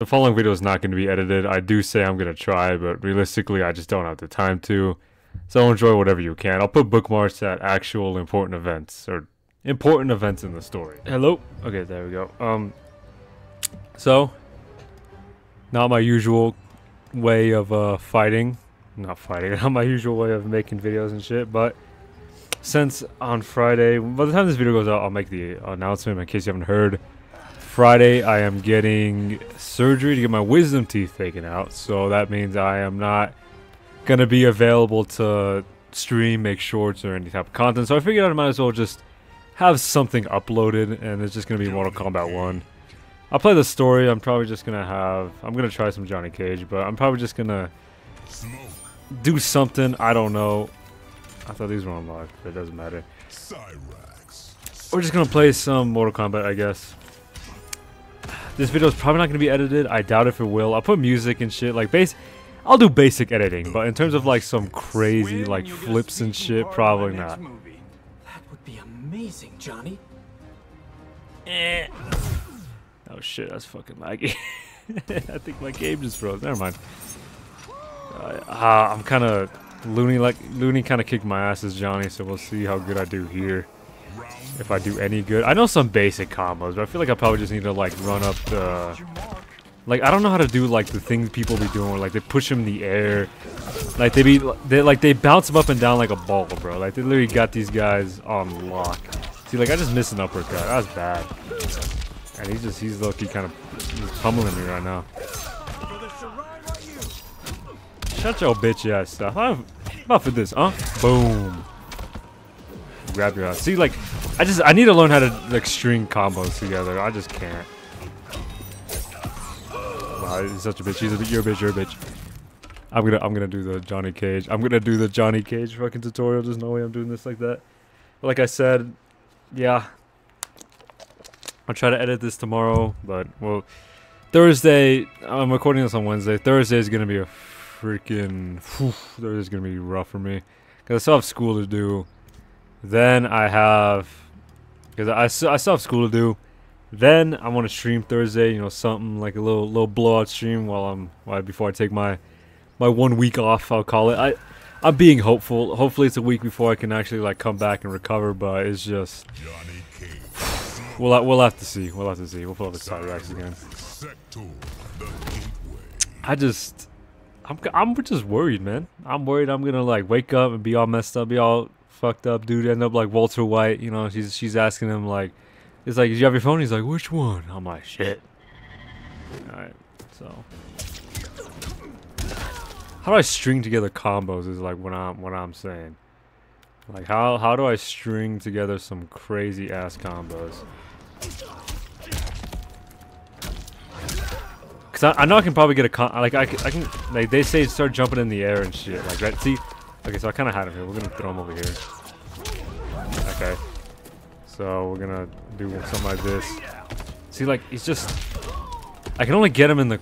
The following video is not going to be edited. I do say I'm going to try, but realistically, I just don't have the time to. So enjoy whatever you can. I'll put bookmarks at actual important events or important events in the story. Hello? Okay, there we go. Um, so, not my usual way of uh, fighting. Not fighting, not my usual way of making videos and shit, but since on Friday, by the time this video goes out, I'll make the announcement in case you haven't heard. Friday, I am getting surgery to get my wisdom teeth taken out. So that means I am not going to be available to stream, make shorts, or any type of content. So I figured I might as well just have something uploaded, and it's just going to be Mortal Kombat 1. I'll play the story. I'm probably just going to have... I'm going to try some Johnny Cage, but I'm probably just going to do something. I don't know. I thought these were unlocked, but it doesn't matter. We're just going to play some Mortal Kombat, I guess. This video is probably not going to be edited. I doubt if it will. I'll put music and shit. Like, base. I'll do basic editing, but in terms of like some crazy like flips and shit, probably not. That would be amazing, Johnny. Eh. Oh shit, that's fucking laggy. I think my game just froze. Never mind. Uh, I'm kind of loony like loony kind of kicked my ass as Johnny, so we'll see how good I do here if I do any good. I know some basic combos, but I feel like I probably just need to like run up the... Like, I don't know how to do like the things people be doing where like they push him in the air. Like they be, they like they bounce him up and down like a ball, bro. Like they literally got these guys on lock. See, like I just missed an uppercut. That's bad. And he's just, he's low-key kind of pummeling me right now. Shut your bitch ass stuff. I'm about for this, huh? Boom. Grab your ass. See, like, I just I need to learn how to like string combos together. I just can't. Wow, he's such a bitch. He's a you're a bitch. You're a bitch. I'm gonna I'm gonna do the Johnny Cage. I'm gonna do the Johnny Cage fucking tutorial. There's no way I'm doing this like that. But like I said, yeah. I'll try to edit this tomorrow, but well, Thursday. I'm recording this on Wednesday. Thursday is gonna be a freaking. Thursday's gonna be rough for me because I still have school to do. Then I have because I, I still have school to do. Then I want to stream Thursday, you know, something like a little little blowout stream while I'm while before I take my my one week off. I'll call it. I I'm being hopeful. Hopefully, it's a week before I can actually like come back and recover. But it's just we'll we'll have to see. We'll have to see. We'll pull the Cyrax again. I just I'm I'm just worried, man. I'm worried I'm gonna like wake up and be all messed up, be all fucked up dude end up like Walter White. You know, she's she's asking him like, it's like, you have your phone? He's like, which one? I'm like, shit. All right, so how do I string together combos? Is like what I'm what I'm saying. Like how how do I string together some crazy ass combos? Cause I, I know I can probably get a con like I, I can like they say start jumping in the air and shit like that. See, Okay, so I kind of had him here. We're going to throw him over here. Okay. So we're going to do something like this. See, like, he's just... I can only get him in the...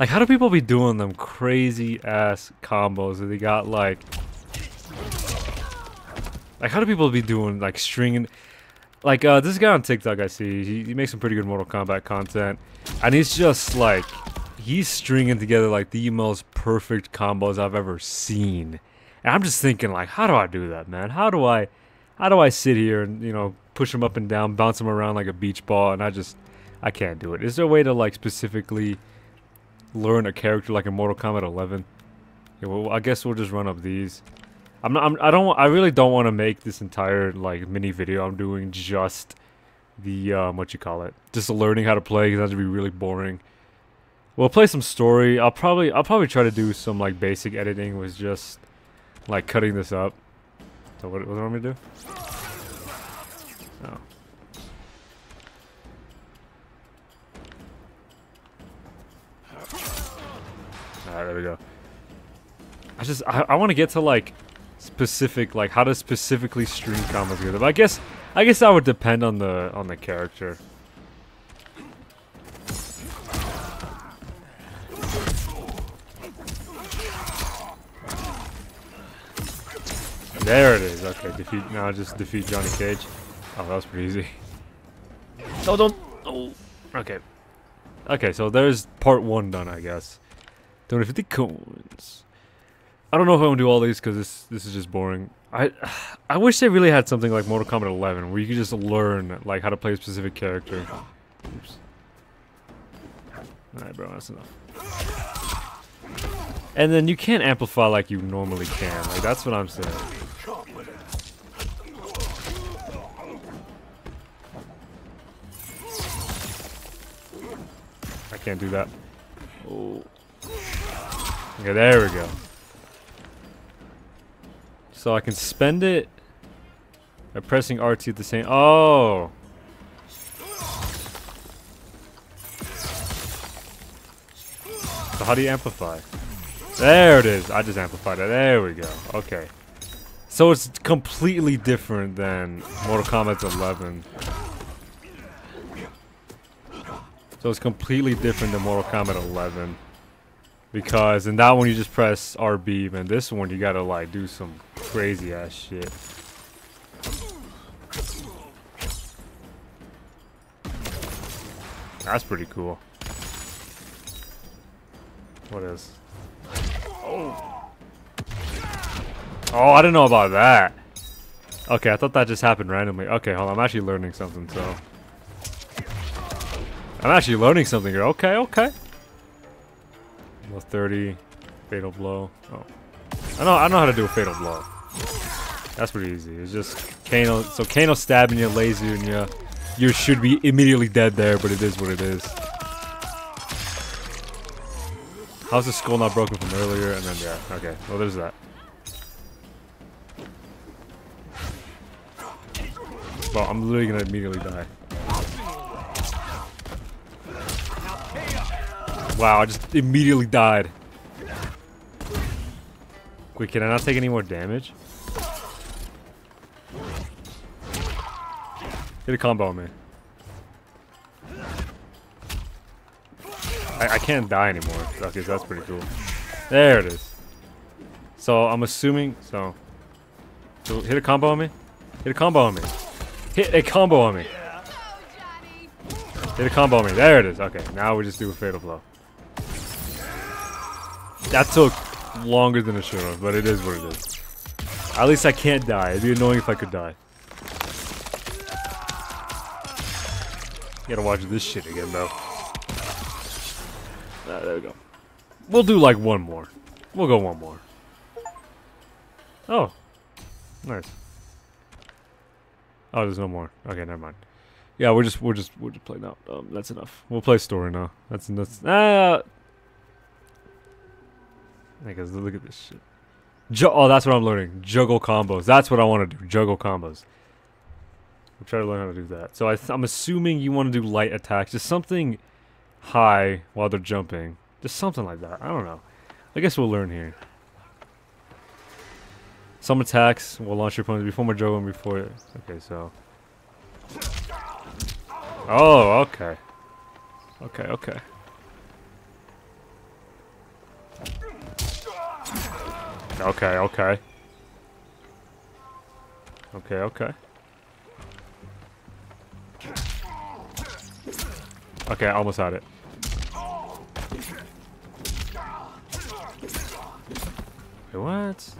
Like, how do people be doing them crazy-ass combos that they got, like... Like, how do people be doing, like, stringing... Like, uh, this guy on TikTok I see, he, he makes some pretty good Mortal Kombat content. And he's just, like... He's stringing together, like, the most perfect combos I've ever seen. And I'm just thinking like, how do I do that, man? How do I, how do I sit here and you know push them up and down, bounce them around like a beach ball, and I just, I can't do it. Is there a way to like specifically learn a character like in Mortal Kombat 11? Yeah, well, I guess we'll just run up these. I'm not. I'm, I don't. I really don't want to make this entire like mini video. I'm doing just the um, what you call it, just learning how to play because that's gonna be really boring. We'll play some story. I'll probably I'll probably try to do some like basic editing with just like cutting this up. So what, do you want me to do? Oh. Alright, there we go. I just, I, I want to get to like specific, like how to specifically stream combos together. But I guess, I guess that would depend on the, on the character. There it is. Okay, defeat. Now just defeat Johnny Cage. Oh, that was pretty easy. No, don't. Oh. Okay. Okay, so there's part one done, I guess. 250 coins. I don't know if I want to do all these because this this is just boring. I I wish they really had something like Mortal Kombat 11 where you could just learn like how to play a specific character. Oops. Alright, bro, that's enough. And then you can't amplify like you normally can. Like that's what I'm saying. Can't do that. Oh. Okay, there we go. So I can spend it by pressing RT at the same. Oh. So how do you amplify? There it is. I just amplified it. There we go. Okay. So it's completely different than Mortal Kombat 11. So it's completely different than Mortal Kombat 11. Because in that one you just press RB, and this one you gotta like do some crazy ass shit. That's pretty cool. What is? Oh. Oh, I didn't know about that. Okay, I thought that just happened randomly. Okay, hold on. I'm actually learning something, so. I'm actually learning something here. Okay, okay. Level 30. Fatal blow. Oh. I know I know how to do a fatal blow. That's pretty easy. It's just Kano so Kano stabbing you, and you you should be immediately dead there, but it is what it is. How's the skull not broken from earlier? And then yeah, okay. Well there's that. Well, I'm literally gonna immediately die. Wow, I just immediately died. Wait, can I not take any more damage? Hit a combo on me. I, I can't die anymore. Okay, so that's pretty cool. There it is. So I'm assuming, so, so hit a combo on me? Hit a combo on me. Hit a combo on me. Hit a combo on me. There it is. Okay, now we just do a fatal blow. That took longer than it should have, but it is what it is. At least I can't die. It'd be annoying if I could die. You Gotta watch this shit again, though. Ah, there we go. We'll do like one more. We'll go one more. Oh. Nice. Oh, there's no more. Okay, never mind. Yeah, we're just we're just we're just playing out. Um, that's enough. We'll play story now. That's that's ah. Look at this shit. Ju oh, that's what I'm learning. Juggle combos. That's what I want to do. Juggle combos. I'm trying to learn how to do that. So I am assuming you want to do light attacks. Just something high while they're jumping. Just something like that. I don't know. I guess we'll learn here. Some attacks will launch your opponent before more juggling before. It. Okay, so. Oh, okay. Okay, okay. Okay, okay. Okay, okay. Okay, I almost had it. Wait, what?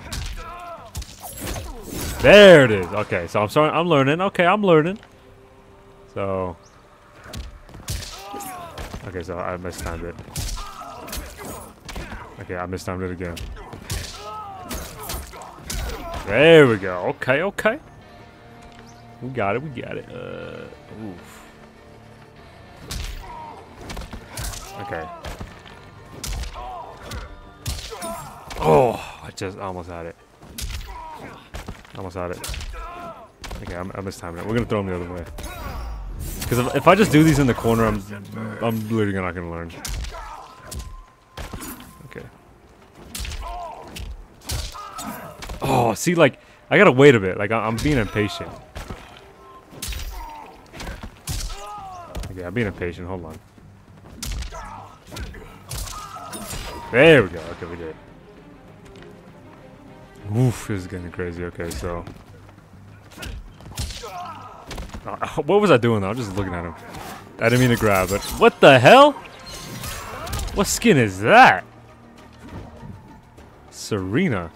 There it is. Okay, so I'm sorry. I'm learning. Okay, I'm learning. So. Okay, so I mistimed it. Okay, I mistimed it again. There we go. Okay, okay. We got it, we got it. Uh, oof. Okay. Oh, I just almost had it. Almost had it. Okay, I'm, I'm mistiming it. We're gonna throw him the other way. Because if, if I just do these in the corner, I'm I'm literally not gonna learn. Oh, see, like, I gotta wait a bit. Like, I I'm being impatient. Okay, I'm being impatient. Hold on. There we go. Okay, we did. Oof, this is getting crazy. Okay, so. Uh, what was I doing though? I'm just looking at him. I didn't mean to grab, but what the hell? What skin is that? Serena.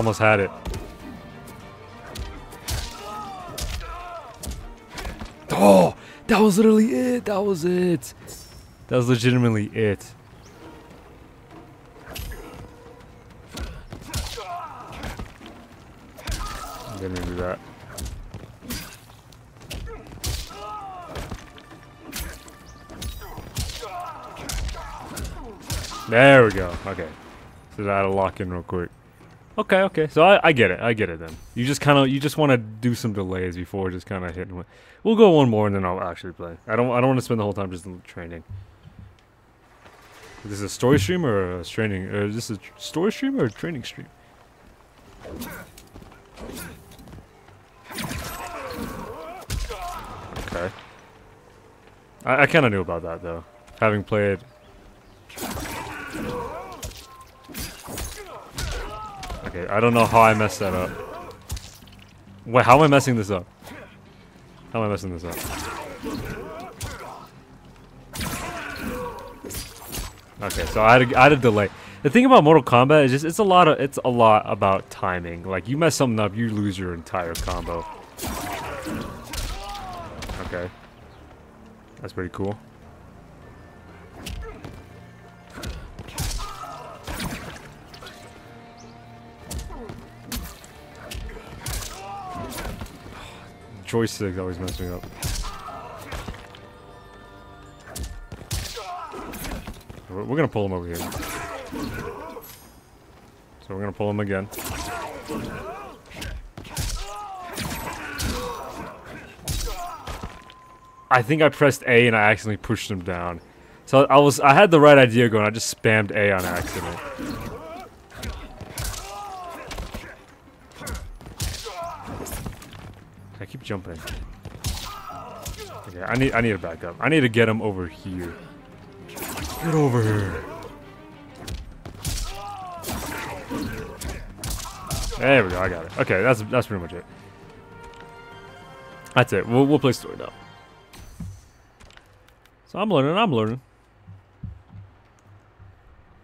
Almost had it. Oh, that was literally it. That was it. That was legitimately it. Didn't do that. There we go. Okay. So that had to lock in real quick. Okay, okay. So I, I get it. I get it then. You just kind of you just want to do some delays before just kind of hitting. We'll go one more and then I'll actually play. I don't I don't want to spend the whole time just training. Is this a story stream or a training? Uh, or is this a story stream or a training stream? Okay. I, I kind of knew about that though, having played. Okay, I don't know how I messed that up. Wait, how am I messing this up? How am I messing this up? Okay, so I had, a, I had a delay. The thing about Mortal Kombat is just it's a lot of it's a lot about timing. Like you mess something up, you lose your entire combo. Okay. That's pretty cool. Joystick always mess me up. We're, we're gonna pull him over here. So we're gonna pull him again. I think I pressed A and I accidentally pushed him down. So I was I had the right idea going, I just spammed A on accident. Keep jumping. Okay, I need I need to back up. I need to get him over here. Get over here. There we go, I got it. Okay, that's that's pretty much it. That's it. We'll we'll play story now. So I'm learning, I'm learning.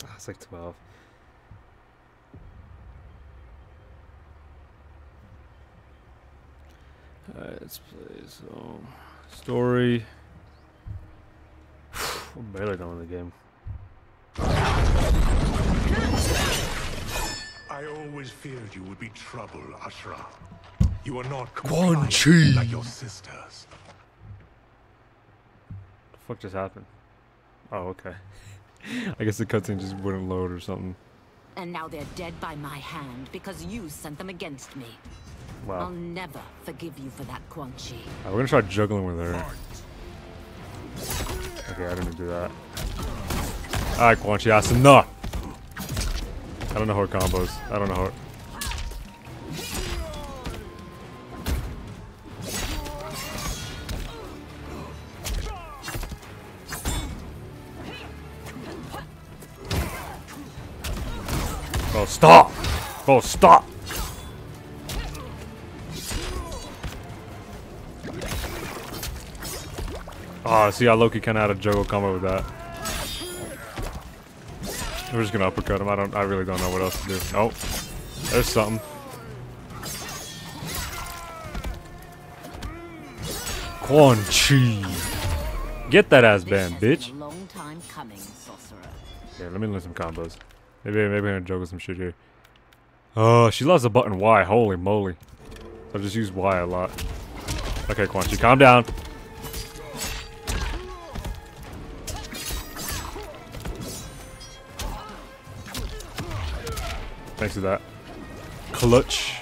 Oh, it's like 12. Alright, let's play so story. I'm barely done with the game. I always feared you would be trouble, Ashrah. You are not Quan Chi. like your sisters. The fuck just happened? Oh, okay. I guess the cutscene just wouldn't load or something. And now they're dead by my hand because you sent them against me. I'll never forgive you for that, Quan Chi. Alright, we're gonna try juggling with her. Okay, I didn't do that. Alright, Quan Chi, that's enough! I don't know her combos. I don't know her. Oh, stop! Oh, stop! Oh, see how low-key kind of had a juggle combo with that. We're just gonna uppercut him. I don't. I really don't know what else to do. Oh, there's something. Quan Chi. Get that ass has bitch. long time coming, sorcerer. Yeah, let me learn some combos. Maybe maybe I'm gonna juggle some shit here. Oh, she loves the button Y. Holy moly. So I just use Y a lot. Okay, Quan Chi, calm down. Thanks for that. Clutch.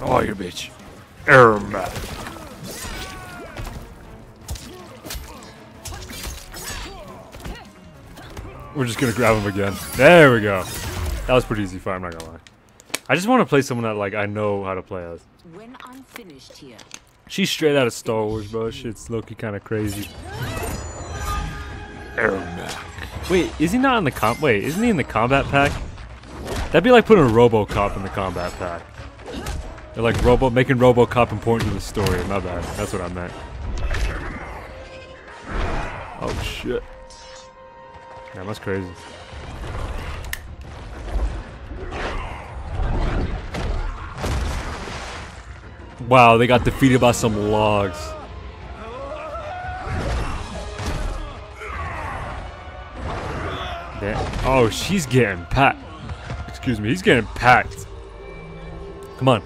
Oh, you bitch. Erm. We're just gonna grab him again. There we go. That was pretty easy fight, I'm not gonna lie. I just want to play someone that like I know how to play as. When I'm finished here, She's straight out of Star Wars, bro. Shit's looking kind of crazy. Wait, is he not in the comp? Wait, isn't he in the combat pack? That'd be like putting a RoboCop in the combat pack. They're like Robo, making RoboCop important to the story. My bad. That's what I meant. Oh shit. Damn, that's crazy. Wow, they got defeated by some logs. Oh, she's getting packed. Excuse me, he's getting packed. Come on.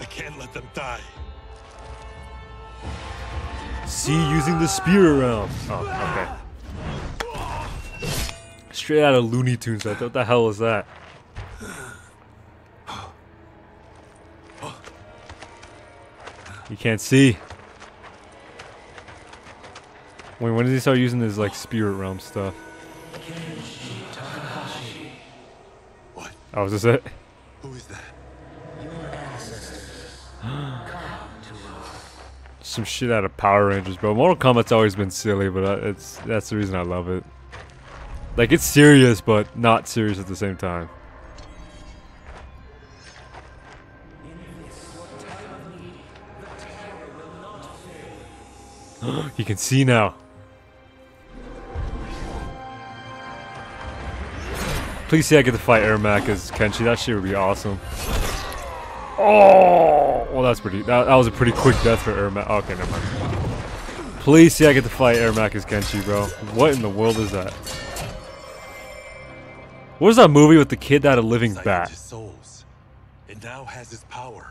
I can't let them die. See using the spear around. Oh, okay. Straight out of Looney Tunes. I thought, what the hell was that? Can't see. Wait, when did he start using his like spirit realm stuff? What? Oh, is this it? Who is that? Some shit out of Power Rangers, bro. Mortal Kombat's always been silly, but uh, it's that's the reason I love it. Like it's serious, but not serious at the same time. you can see now. Please say I get to fight Ermac as Kenshi. That shit would be awesome. Oh, well, that's pretty. That, that was a pretty quick death for Ermac. Okay, never mind. Please say I get to fight Ermac as Kenshi, bro. What in the world is that? What is that movie with the kid that had a living bat? his souls, and now has his power.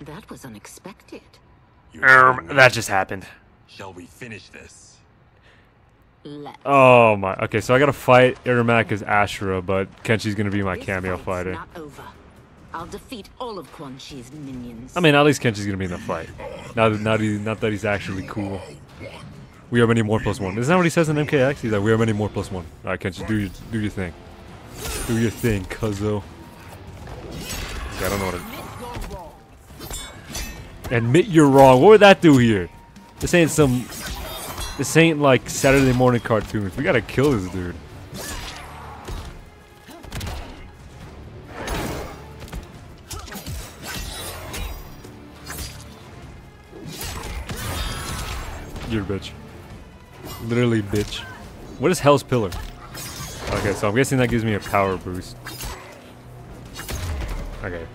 That was unexpected. You tell erm, me. that just happened. Shall we finish this? Let's. Oh my. Okay, so I gotta fight Ermac as Ashura, but Kenshi's gonna be my This cameo fighter. Not over. I'll defeat all of Quan Chi's minions. I mean, at least Kenshi's gonna be in the fight. Not, that- not, he, not that he's actually cool. We are many more plus one. Isn't that what he says in MKX? He's like, we are many more plus one. All right, Kenshi, do your, do your thing. Do your thing, cuzzo. Yeah, I don't know what it... Admit you're wrong. What would that do here? This ain't some... This ain't like Saturday morning cartoons. We gotta kill this dude. You're a bitch. Literally bitch. What is Hell's Pillar? Okay, so I'm guessing that gives me a power boost. Okay.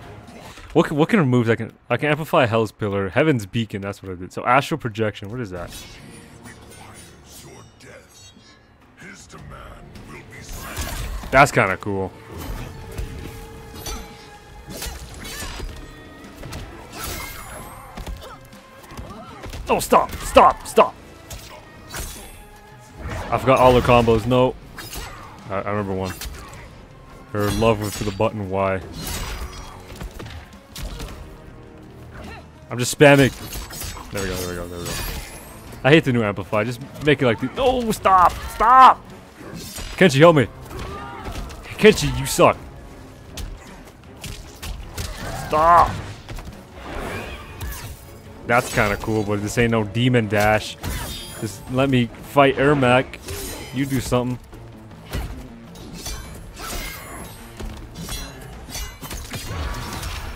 What can, what kind of moves I can I can amplify Hell's Pillar, Heaven's Beacon. That's what I did. So Astral Projection. What is that? That's kind of cool. Oh, stop! Stop! Stop! I forgot all the combos. No. I, I remember one. Her love for the button Y. I'm just spamming. There we go, there we go, there we go. I hate the new Amplify. Just make it like the. No, stop! Stop! Kenshi, help me! Kenshi, you suck. Stop! That's kind of cool, but this ain't no demon dash. Just let me fight Ermac. You do something.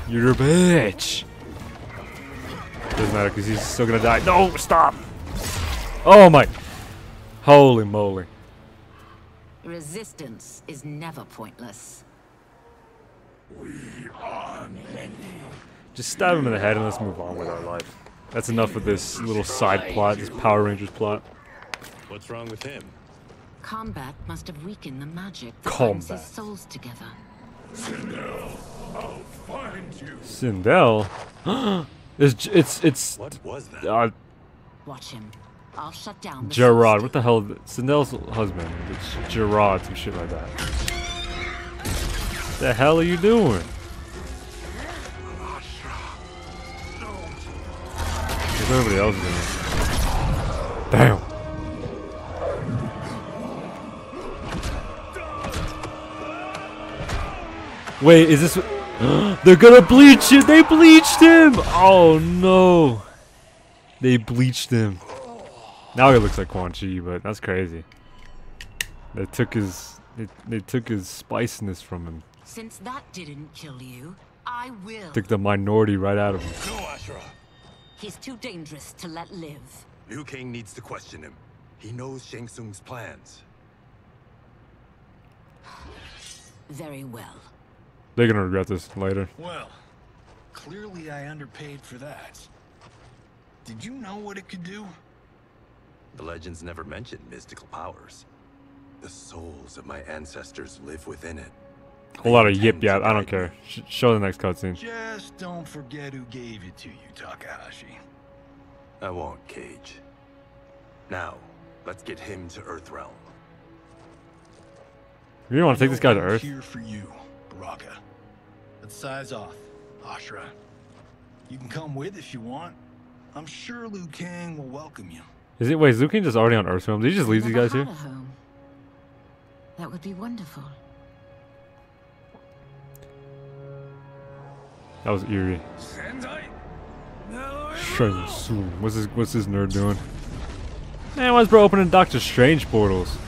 You're a bitch. Doesn't matter because he's still gonna die. No, stop! Oh my! Holy moly! Resistance is never pointless. We are many. Just stab him in the head and let's move on with our life. That's enough of this little side plot, this Power Rangers plot. What's wrong with him? Combat must have weakened the magic that Combat. binds his souls together. Sindel? it's j- it's it's What was that? uh, Watch him. I'll shut down the Gerard. soul What the hell? Sindel's husband. It's Gerard, some shit like that. What the hell are you doing? There's nobody else in there. Damn. Wait, is this They're gonna bleach it. They bleached him. Oh no. They bleached him. Now he looks like Quan Chi, but that's crazy. They took his they, they took his spiciness from him. Since that didn't kill you, I will. Took the minority right out of him. No, Ashura. He's too dangerous to let live. Liu Kang needs to question him. He knows Shang Tsung's plans. Very well. They're gonna regret this later. Well, clearly I underpaid for that. Did you know what it could do? The legends never mentioned mystical powers. The souls of my ancestors live within it. Whole lot of yip yap. I don't care. Sh- show the next cutscene. Just don't forget who gave it to you, Takahashi. I won't, Cage. Now, let's get him to Earthrealm. You don't want to take this guy to Earth? Here for you, Baraka. Let's size off, Ashrah. You can come with if you want. I'm sure Liu Kang will welcome you. Is it? Wait, is Liu Kang just already on Earth Realm? Did he just leave these guys here? home. That would be wonderful. That was eerie. Shang Tsung. What's this? What's this nerd doing? Man, why's bro opening Doctor Strange portals?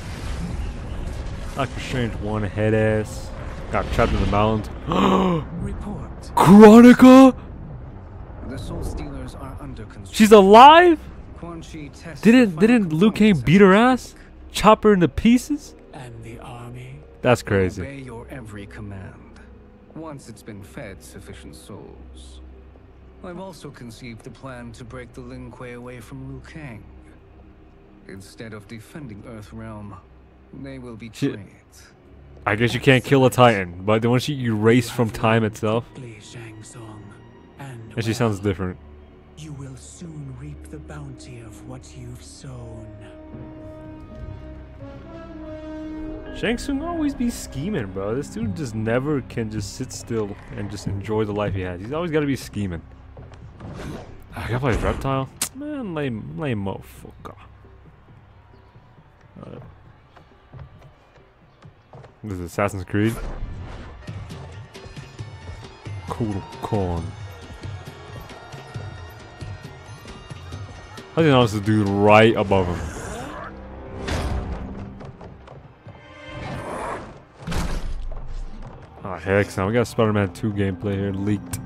Doctor Strange one head ass got trapped in the mountains. Report. Kronika, The Soul Stealers are under construction. she's alive. Quan Chi Didn't didn't Liu Kang beat her ass? Chop her into pieces? And the army That's crazy. obey your every command. Once it's been fed sufficient souls. I've also conceived a plan to break the Lin Kuei away from Liu Kang. Instead of defending Earthrealm, they will betray it. I guess you can't kill a Titan, but once she erased from time itself, and, and she sounds different. You will soon reap the bounty of what you've sown. Shang Tsung always be scheming, bro. This dude just never can just sit still and just enjoy the life he has. He's always got to be scheming. I gotta play Reptile? Man, lame, lame motherfucker. Uh, this is Assassin's Creed. Cool corn. I think notice the dude right above him. Ah, oh heck, son. we got Spider-Man 2 gameplay here leaked.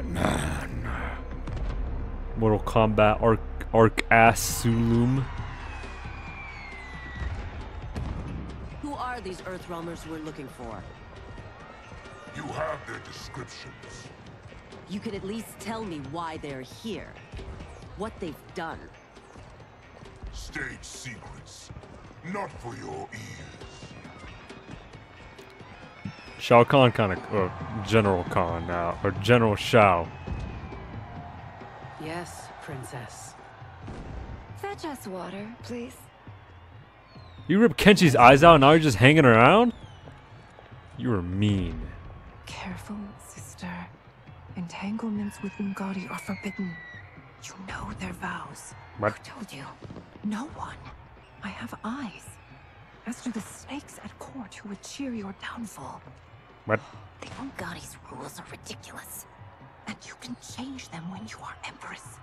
Batman. Mortal Kombat Arc Arc Ass Sulum. Who are these Earthrealmers we're looking for? You have their descriptions. You could at least tell me why they're here. What they've done. State secrets. Not for your ears. Shao Kahn kind of, or General Khan now, or General Shao. Yes, princess. Fetch us water, please. You ripped Kenshi's eyes out and now you're just hanging around? You were mean. Careful, sister. Entanglements with Umgadi are forbidden. You know their vows. What? Who told you? No one. I have eyes. As do the snakes at court who would cheer your downfall. What? The Umgadi's rules are ridiculous. And you can change them when you are Empress.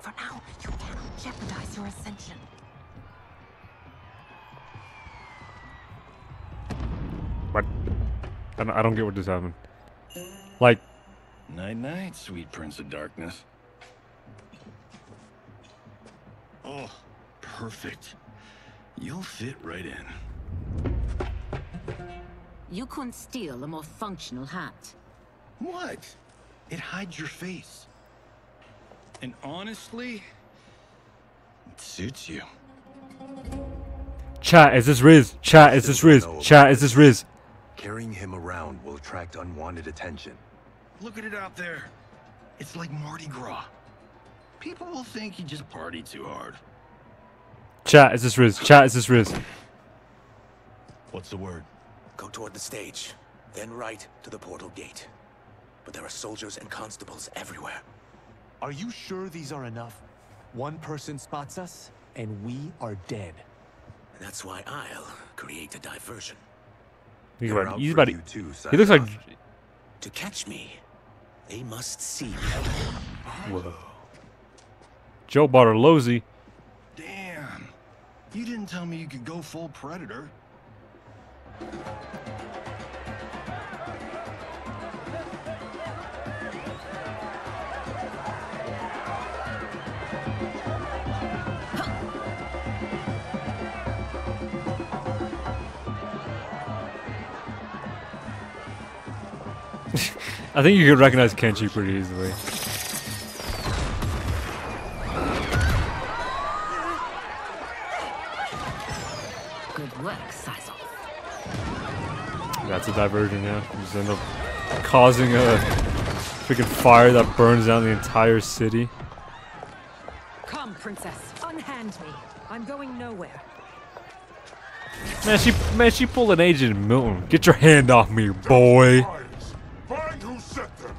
For now, you cannot jeopardize your ascension. What? I don't, I don't get what just happened. Like, Night night, sweet Prince of Darkness. Oh, perfect. You'll fit right in. You couldn't steal a more functional hat. What? It hides your face. And honestly, it suits you. chat, is this Riz? Chat, is this Riz? Chat, is this Riz? Carrying him around will attract unwanted attention. Look at it out there. It's like Mardi Gras. People will think you just party too hard. Chat, is this Riz? Chat, is this Riz? What's the word? Go toward the stage, then right to the portal gate. But there are soldiers and constables everywhere. Are you sure these are enough? One person spots us, and we are dead. And That's why I'll create a diversion. Think They're about out he's for about you too, he looks like To catch me, they must see me. whoa. Joe Bartolozzi. Damn. You didn't tell me you could go full predator. I think you could recognize Kenshi pretty easily. Diversion, yeah. You just end up causing a freaking fire that burns down the entire city. Come, princess. Unhand me. I'm going nowhere. Man, she man, she pulled an Agent Milton. Get your hand off me, boy. Find who set them.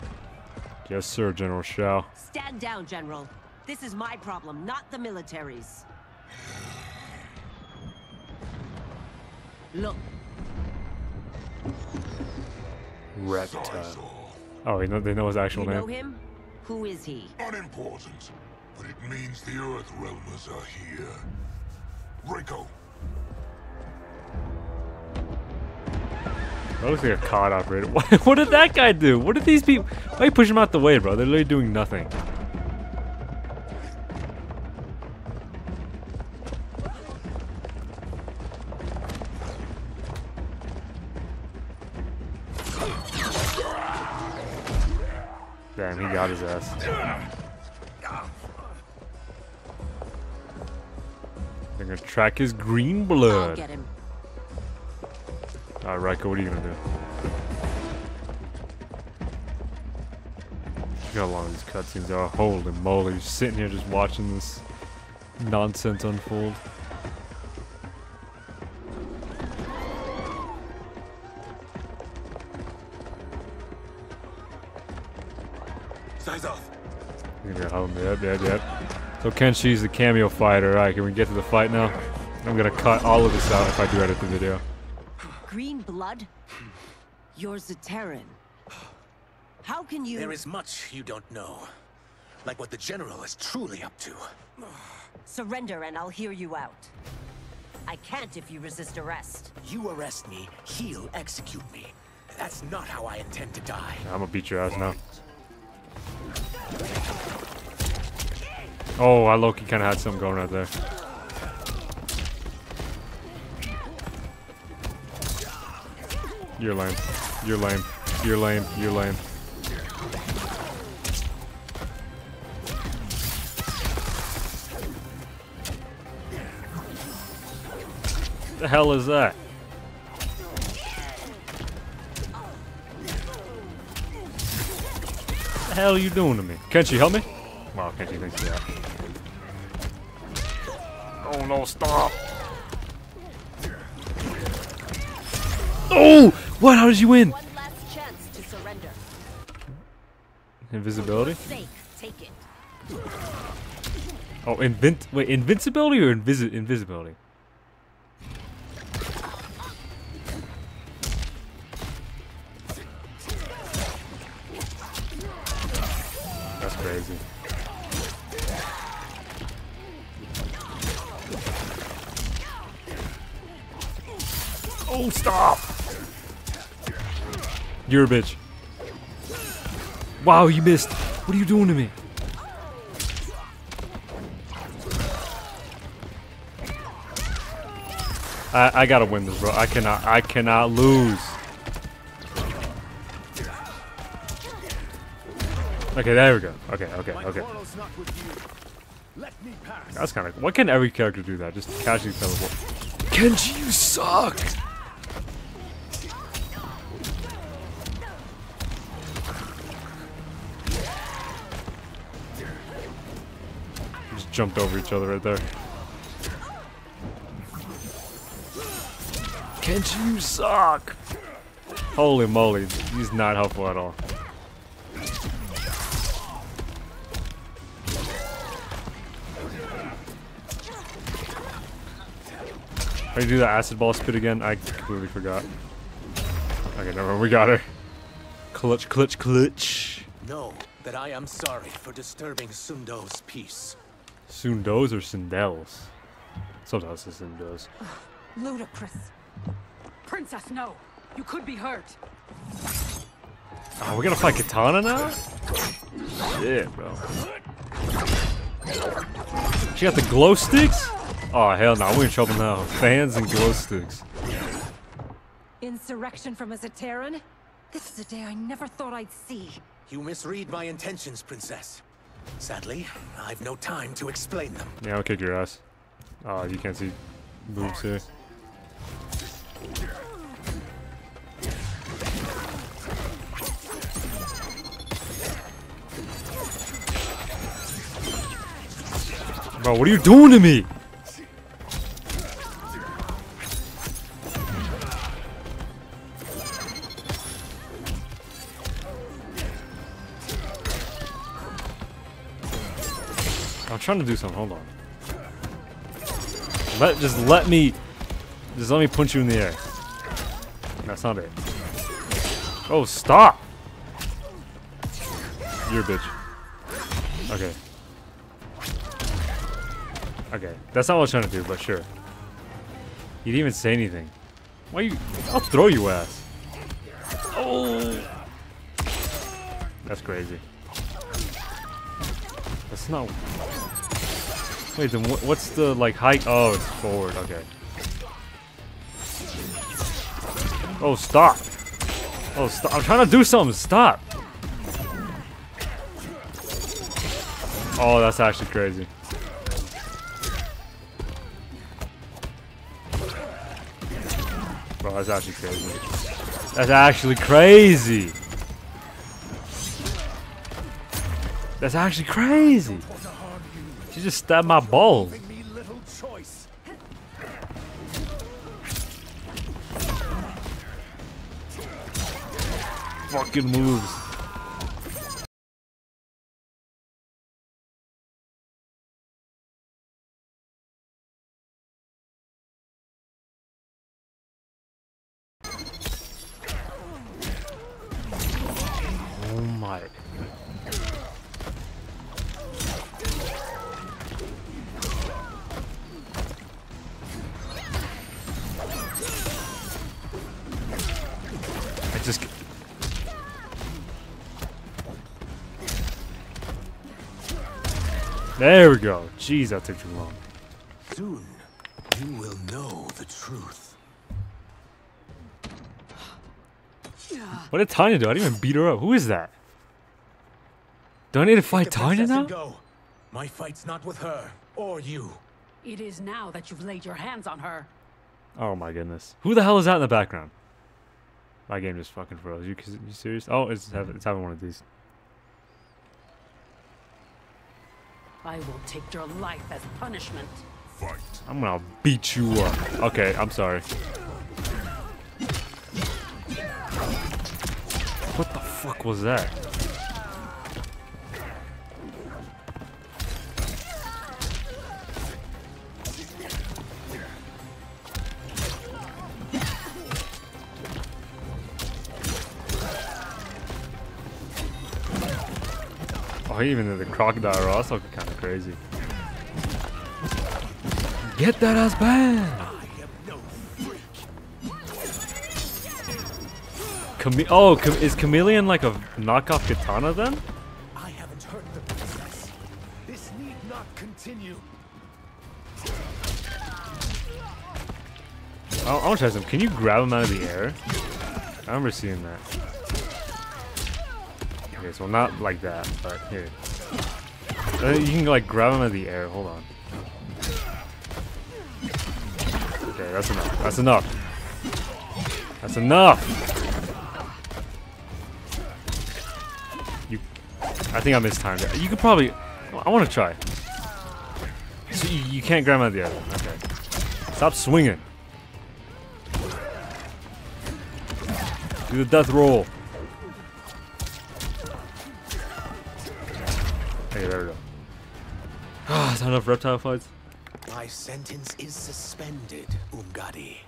Yes, sir, General Shao. Stand down, General. This is my problem, not the military's. Look, Reptile. Oh, they know, they know his actual you know name. him? Who is he? Unimportant, but it means the Earth Realmers are here. Rico, That looks like a COD operator. What, what did that guy do? What did these people? Why you push him out the way, bro? They're literally doing nothing. Damn, he got his ass. They're gonna track his green I'll blood. get him. Alright, Reiko, what are you gonna do? Look how long these cutscenes are. Holy moly, you're sitting here just watching this nonsense unfold. Yeah, oh, yep, yep, yep. So Kenshi's the cameo fighter. Alright, can we get to the fight now? I'm gonna cut all of this out if I do edit the video. Green blood? You're Zaterran. How can you... There is much you don't know. Like what the General is truly up to. Surrender and I'll hear you out. I can't if you resist arrest. You arrest me, he'll execute me. That's not how I intend to die. I'm gonna beat your ass now. Oh, I low-key kind of had something going right there. You're lame. You're lame. You're lame. You're lame. The hell is that? the hell are you doing to me? Can't you help me? Wow, can't you thanks for that? Oh no, stop! Oh! What? How did you win? One last chance to surrender. Invisibility? Sake, take it. Oh, invent. Wait, invincibility or invisi invisibility? You're a bitch. Wow, you missed. What are you doing to me? I, I gotta win this, bro. I cannot. I cannot lose. Okay, there we go. Okay, okay, okay. That's kind of. Why can't every character do that? Just casually teleport. Kenji, you suck. Jumped over each other right there. Can't you suck. Holy moly, he's not helpful at all. How do you do the acid ball spit again? I completely forgot. Okay, never mind, we got her. Clutch, clutch, clutch. Know that I am sorry for disturbing Sundo's peace. Sundos or Sindels? Sometimes it's Sundos. Ludicrous. Princess, no! You could be hurt. Oh, we're gonna fight Katana now? Shit, bro. She got the glow sticks? Oh, hell no, we're in trouble now. Fans and glow sticks. Insurrection from a Zaterran? This is a day I never thought I'd see. You misread my intentions, Princess. Sadly, I've no time to explain them. Yeah, I'll kick your ass. Oh, you can't see moves here. Bro, what are you doing to me? Trying to do something. Hold on. Let just let me just let me punch you in the air. That's not it. Oh, stop! You're a bitch. Okay. Okay, that's not what I was trying to do, but sure. You didn't even say anything. Why you? I'll throw you ass. Oh, that's crazy. That's not. Wait, then wh- what's the like height? Oh, it's forward. Okay. Oh, stop! Oh, stop! I'm trying to do something. Stop! Oh, that's actually crazy. Bro, that's actually crazy. That's actually crazy. That's actually crazy. She just stabbed my balls. Fucking moves. Just. There we go. Jeez, that took too long. Soon, you will know the truth. What did Tanya do? I didn't even beat her up. Who is that? Do I need to fight the Tanya now? and Go. My fight's not with her or you. It is now that you've laid your hands on her. Oh my goodness. Who the hell is that in the background? My game just fucking froze. You, you serious? Oh, it's, having- it's having one of these. I will take your life as punishment. Fight. I'm gonna beat you up. Okay, I'm sorry. What the fuck was that? Oh, even the crocodile are also kind of crazy. Get that ass back! Chame- oh, Cham- is Chameleon like a knockoff katana then? I haven't hurt the princess. This need not continue. I, I want to try some. Can you grab him out of the air? I remember seeing that. Okay, so not like that, but here. Uh, you can like grab him out of the air. Hold on. Okay, that's enough. That's enough. That's enough. You, I think I missed time. You could probably. I want to try. So you, you can't grab him out of the air. Okay. Stop swinging. Do the death roll. Okay, there we go. Ah, is that enough reptile fights? My sentence is suspended, Umgadi.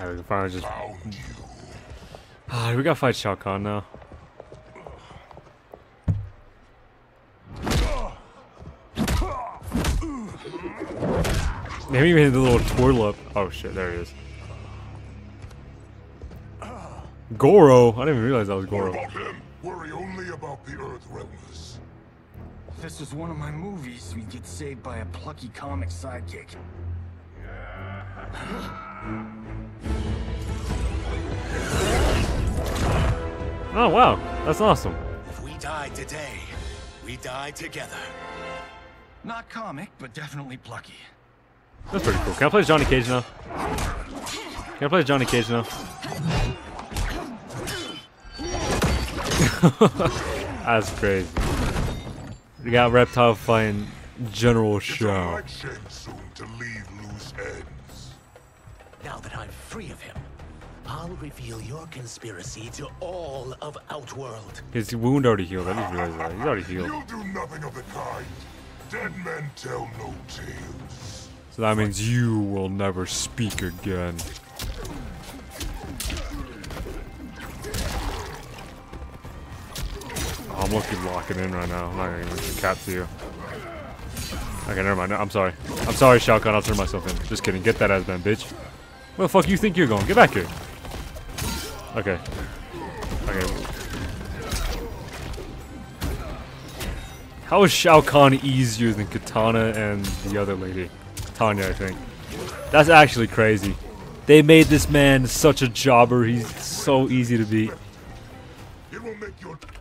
Alright, we can finally just. Ah, we gotta fight Shao Kahn now. Maybe even the little twirl up. Oh shit, there he is. Goro! I didn't even realize that was Goro. About him, worry only about the Earth Realmers. If this was one of my movies, we'd get saved by a plucky comic sidekick. Oh wow, that's awesome. If we die today, we die together. Not comic, but definitely plucky. That's pretty cool. Can I play as Johnny Cage now? Can I play as Johnny Cage now? That's crazy. We got Reptile fighting General Shao. Like Shang Tsung to leave loose ends. Now that I'm free of him, I'll reveal your conspiracy to all of Outworld. His wound already healed. I just realized that. He's already healed. You'll do nothing of the kind. Dead men tell no tales. So that means you will never speak again. I'm looking locking in right now. I'm not gonna even cap to you. Okay, never mind. No, I'm sorry. I'm sorry, Shao Kahn. I'll turn myself in. Just kidding. Get that ass bitch. Where the fuck you think you're going? Get back here. Okay. Okay. How is Shao Kahn easier than Katana and the other lady? Tanya, I think. That's actually crazy. They made this man such a jobber. He's so easy to beat. It will make your defeat that much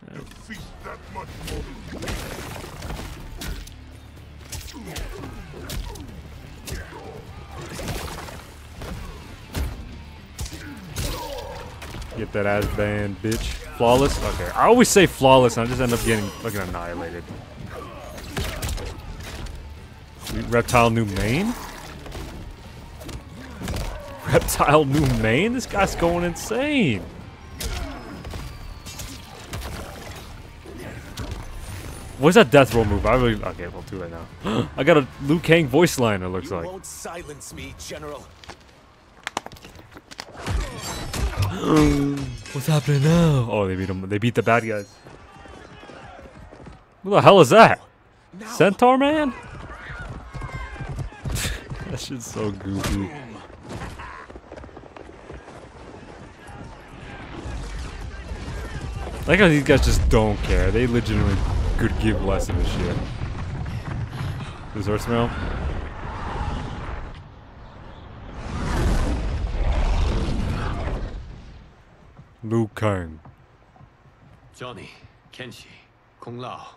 more. Get that ass banned, bitch. Flawless? Okay. I always say flawless and I just end up getting fucking annihilated. Reptile new main? Reptile new main? This guy's going insane. What's that death roll move? I really okay, well too right now. I got a Liu Kang voice line, it looks you like. won't silence me, General. What's happening now? Oh, they beat him. They beat the bad guys. What the hell is that? Centaur man? that shit's so goofy. I like how these guys just don't care. They legitimately could give less of a shit. Resource mail? Liu Kang. Johnny, Kenshi, Kung Lao,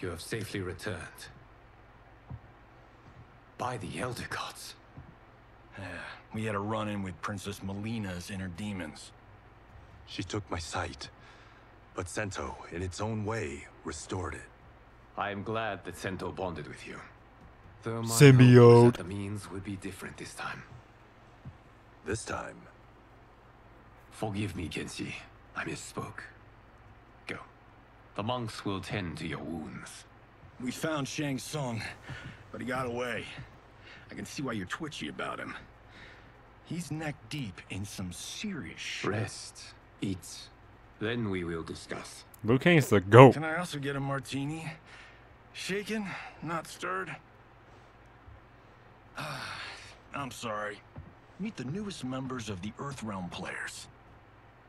you have safely returned. By the Elder Gods. Yeah, we had a run-in with Princess Melina's inner demons. She took my sight, but Sento, in its own way, restored it. I am glad that Sento bonded with you. Though my Symbiote. hope that the means would be different this time. This time, Forgive me, Kenshi. I misspoke. Go. The monks will tend to your wounds. We found Shang Tsung, but he got away. I can see why you're twitchy about him. He's neck deep in some serious shit. Rest. Eat. Then we will discuss. Liu Kang's the goat. Can I also get a martini? Shaken, not stirred? I'm sorry. Meet the newest members of the Earthrealm players.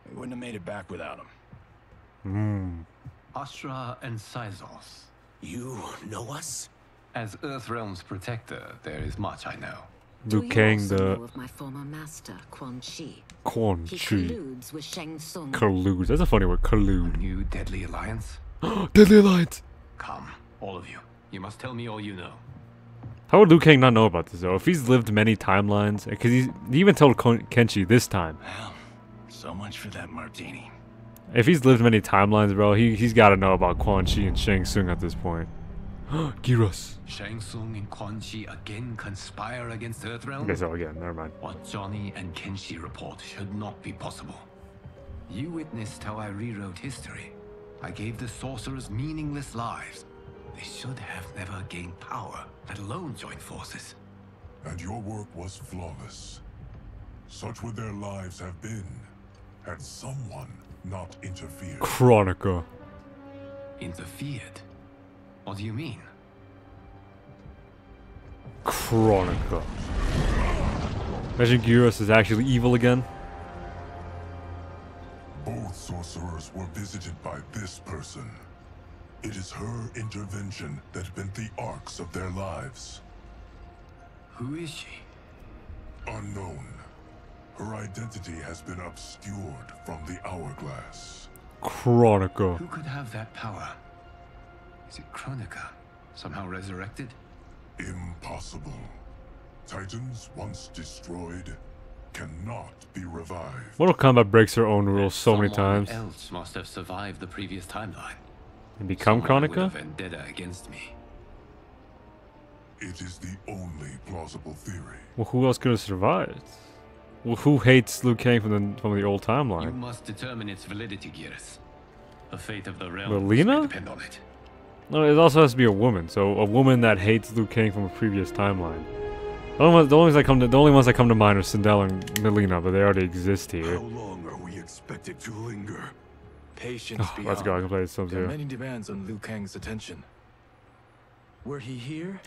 We wouldn't have made it back without them. Hmm. Ashrah and Syzoth. You know us? As Earthrealm's protector, there is much I know. Liu Do Kang the know of my former master, Quan Chi? Quan He Chi. colludes with Shang Tsung. Collude. That's a funny word. Collude. New Deadly Alliance? Deadly Alliance. Come, all of you. You must tell me all you know. How would Liu Kang not know about this though? If he's lived many timelines, because he even told Kon- Kenshi this time. Well, so much for that martini. If he's lived many timelines, bro, he he's got to know about Quan Chi and Shang Tsung at this point. Geras. Shang Tsung and Quan Chi again conspire against Earthrealm? Okay, so again, never mind. What Johnny and Kenshi report should not be possible. You witnessed how I rewrote history. I gave the sorcerers meaningless lives. They should have never gained power, let alone joined forces. And your work was flawless. Such would their lives have been, had someone not interfered. Kronika. Interfered? What do you mean? Kronika. Imagine Geras is actually evil again. Both sorcerers were visited by this person. It is her intervention that bent the arcs of their lives. Who is she? Unknown. Her identity has been obscured from the hourglass. Kronika. Who could have that power? Is it Kronika? Somehow resurrected? Impossible. Titans, once destroyed, cannot be revived. Mortal Kombat breaks her own rules so many Someone times. else must have survived the previous timeline. And become Someone with Kronika? a vendetta against me. It is the only plausible theory. Well, who else could have survived? Well, who hates Liu Kang from the from the old You timeline? must determine its validity, Geras. The fate of the realm Melina? may depend on it. No, it also has to be a woman. So a woman that hates Liu Kang from a previous timeline. The only, ones, the only ones that come to the only ones that come to mind are Sindel and Melina, but they already exist here. How long are we expected to linger? Patience Oh, let's go. I can play some There are too. many demands on Liu Kang's attention. Were he here,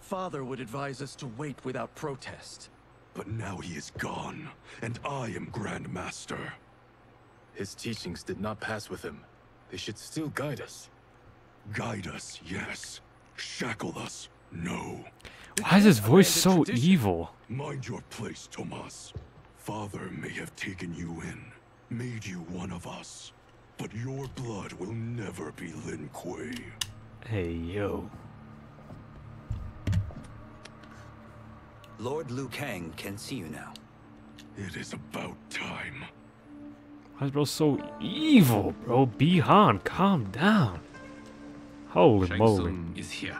Father would advise us to wait without protest. But now he is gone, and I am Grand Master. His teachings did not pass with him. They should still guide us. Guide us, yes. Shackle us, no. Why is his voice so evil? Mind your place, Tomas. Father may have taken you in, made you one of us. But your blood will never be Lin Kuei. Hey yo. Lord Liu Kang can see you now. It is about time. Why is bro so evil, bro? Bihan, calm down. Holy Shang moly. Tsung is here,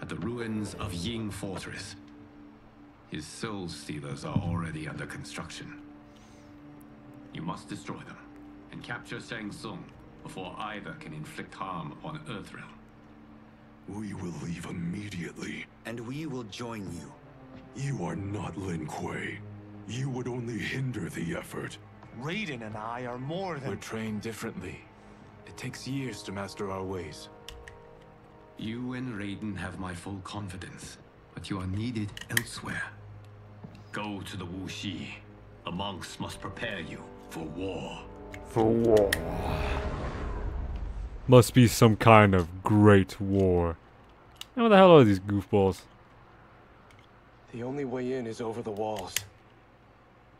at the ruins of Ying Fortress. His soul stealers are already under construction. You must destroy them, and capture Shang Tsung before either can inflict harm upon Earthrealm. We will leave immediately. And we will join you. You are not Lin Kuei. You would only hinder the effort. Raiden and I are more than. We're trained differently. It takes years to master our ways. You and Raiden have my full confidence, but you are needed elsewhere. Go to the Wu Shi. The monks must prepare you for war. For war. Must be some kind of great war. And what the hell are these goofballs? The only way in is over the walls.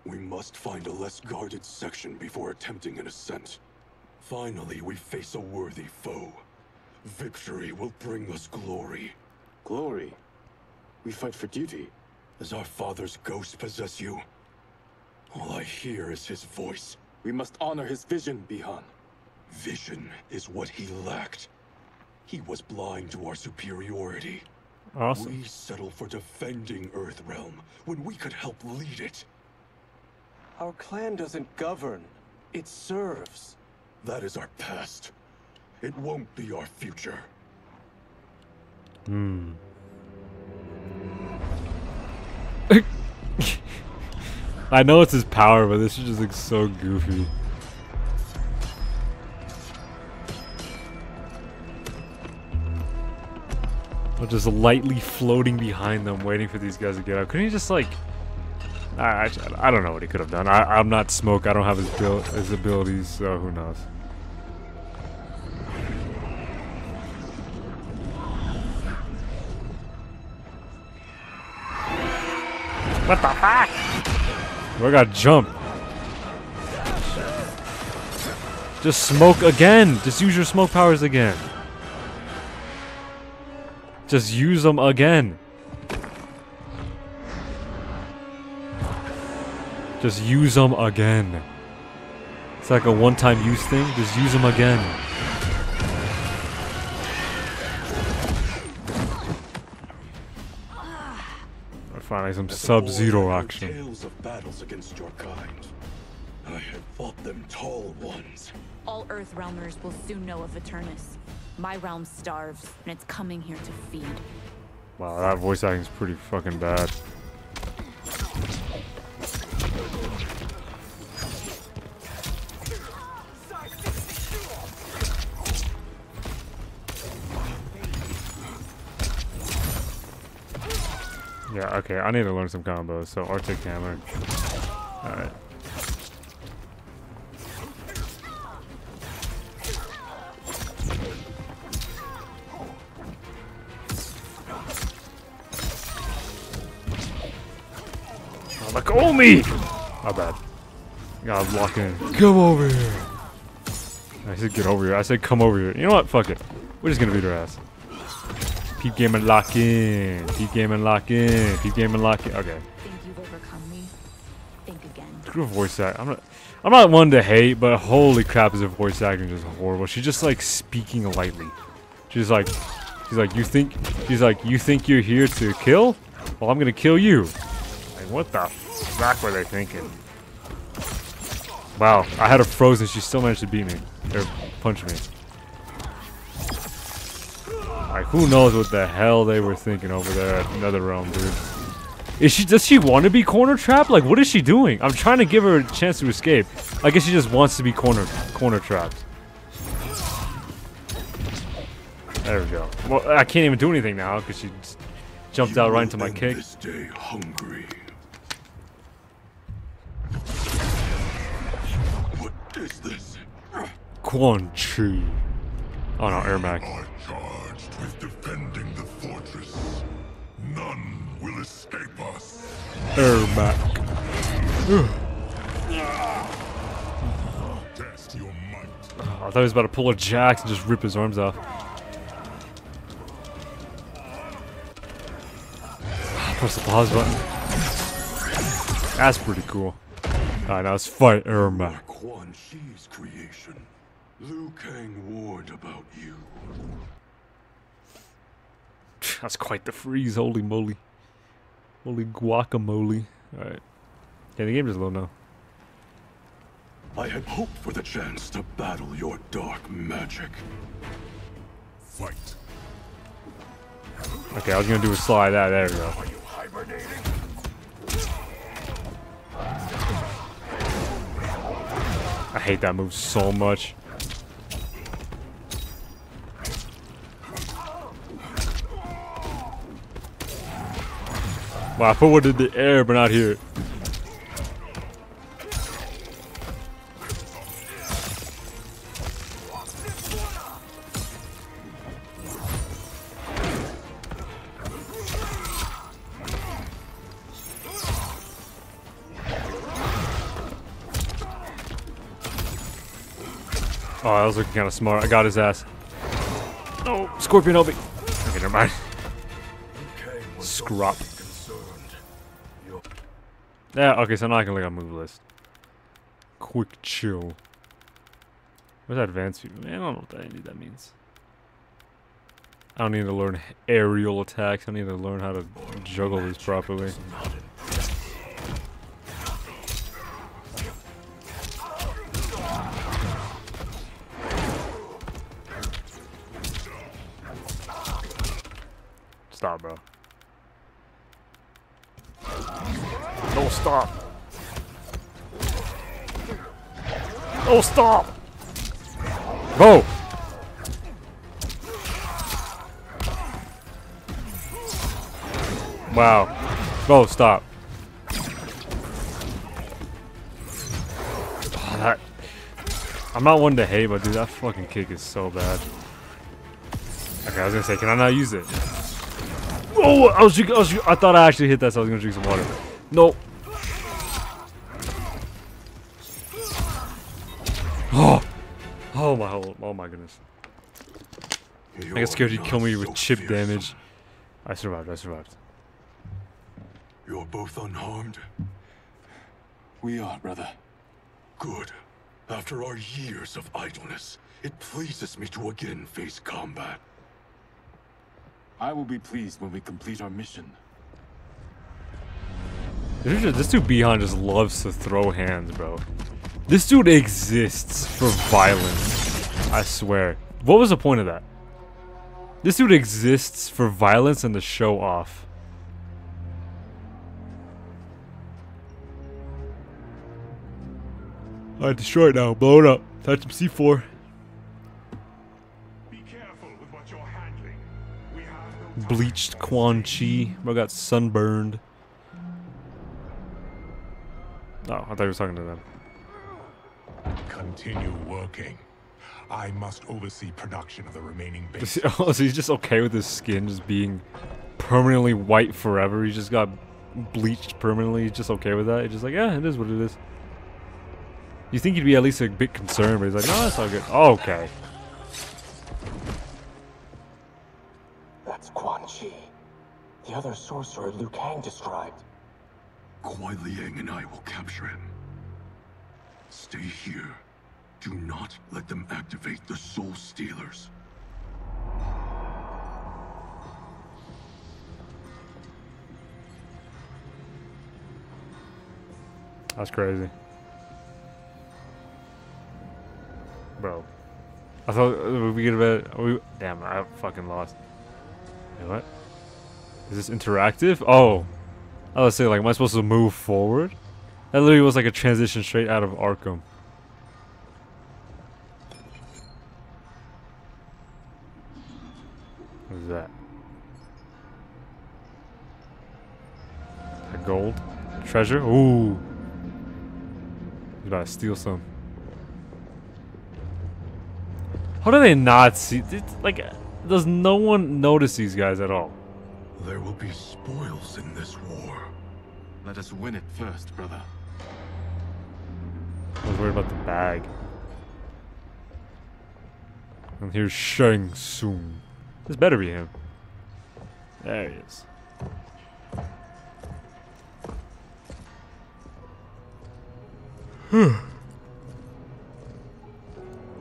We must find a less guarded section before attempting an ascent. Finally, we face a worthy foe. Victory will bring us glory. Glory? We fight for duty. Does our father's ghost possess you? All I hear is his voice. We must honor his vision, Bihan. Vision is what he lacked. He was blind to our superiority. Awesome. We settle for defending Earthrealm when we could help lead it. Our clan doesn't govern. It serves. That is our past. It won't be our future. Hmm. I know it's his power, but this is just looks so goofy. Or just lightly floating behind them, waiting for these guys to get out. Couldn't he just like? I, I, I don't know what he could have done. I, I'm not smoke. I don't have his his abilities, so who knows. What the fuck? I got jump. Just smoke again. Just use your smoke powers again. Just use them again. Just use them again. It's like a one-time use thing. Just use them again. Finally, some Sub-Zero boy, I heard action. Tales of battles against your kind. I had fought them tall ones. All Earthrealmers will soon know of Eternus. My realm starves, and it's coming here to feed. Wow, that voice acting's pretty fucking bad. Yeah, okay, I need to learn some combos, so Arctic Hammer. Alright. Oh, like, oh me! My bad. God, lock in. Come over here. I said get over here. I said come over here. You know what? Fuck it. We're just gonna beat her ass. Peep game and lock in. Keep game and lock in. Keep game and lock in. Okay. Think you've overcome me? Think again. Screw voice act. I'm not. I'm not one to hate, but holy crap, is her voice acting just horrible. She's just like speaking lightly. She's like, she's like, you think, she's like, you think you're here to kill? Well, I'm gonna kill you. Like, what the fuck were they thinking? Wow, I had her frozen. She still managed to beat me or punch me. Like, who knows what the hell they were thinking over there at another realm, dude. Is she? Does she want to be corner trapped? Like, what is she doing? I'm trying to give her a chance to escape. I guess she just wants to be corner corner trapped. There we go. Well, I can't even do anything now because she just jumped out right into my kick. This day hungry. What is this? Quan Chi. Oh no, Air Ermac. Us. Ermac. Test your might. I thought he was about to pull a jack and just rip his arms off. Ah, press the pause button. That's pretty cool. Alright, now let's fight Ermac. Quan Chi's creation. Liu Kang warned about you. That's quite the freeze, holy moly. Holy guacamole. Alright. Yeah, the game is low now. I had hoped for the chance to battle your dark magic. Fight. Okay, I was gonna do a slide that. There we go. I hate that move so much. Wow, I put one in the air, but not here. Oh, that was looking kind of smart. I got his ass. No, Scorpion Obi. Okay, never mind. Scrop. Yeah, okay, so now I can look at move list. Quick chill. What's that advanced view? Man, I don't know what that, that means. I don't need to learn aerial attacks. I need to learn how to juggle these properly. No, stop. Go. Wow. Go, stop. Oh, that. I'm not one to hate, but dude, that fucking kick is so bad. Okay, I was gonna say, can I not use it? Oh, I was, I was, I thought I actually hit that, so I was gonna drink some water. Nope. Oh my, oh, my goodness. I got scared he'd kill me with chip damage. I survived. I survived. You're both unharmed? We are, brother. Good. After our years of idleness, it pleases me to again face combat. I will be pleased when we complete our mission. This dude- this dude Bihan just loves to throw hands, bro. This dude exists for violence. I swear. What was the point of that? This dude exists for violence and to show off. Alright, destroy it now. Blow it up. Touch some C4. Bleached Quan Chi. Bro got sunburned. Oh, I thought he was talking to them. Continue working. I must oversee production of the remaining Is base. Oh, so he's just okay with his skin just being permanently white forever. He just got bleached permanently. He's just okay with that. He's just like, yeah, it is what it is. You think he'd be at least a bit concerned, but he's like, no, that's all good. Oh, okay. That's Quan Chi. The other sorcerer Liu Kang described. Kuai Liang and I will capture him. Stay here. Do not let them activate the Soul Stealers. That's crazy. Bro. I thought uh, we get about we damn I fucking lost. Wait, what? Is this interactive? Oh. I was saying like am I supposed to move forward? That literally was like a transition straight out of Arkham. Is that? A gold? Treasure? Ooh. About to steal some. How do they not see? It's like, does no one notice these guys at all? There will be spoils in this war. Let us win it first, brother. I was worried about the bag. And here's Shang Tsung. This better be him. There he is. Alright,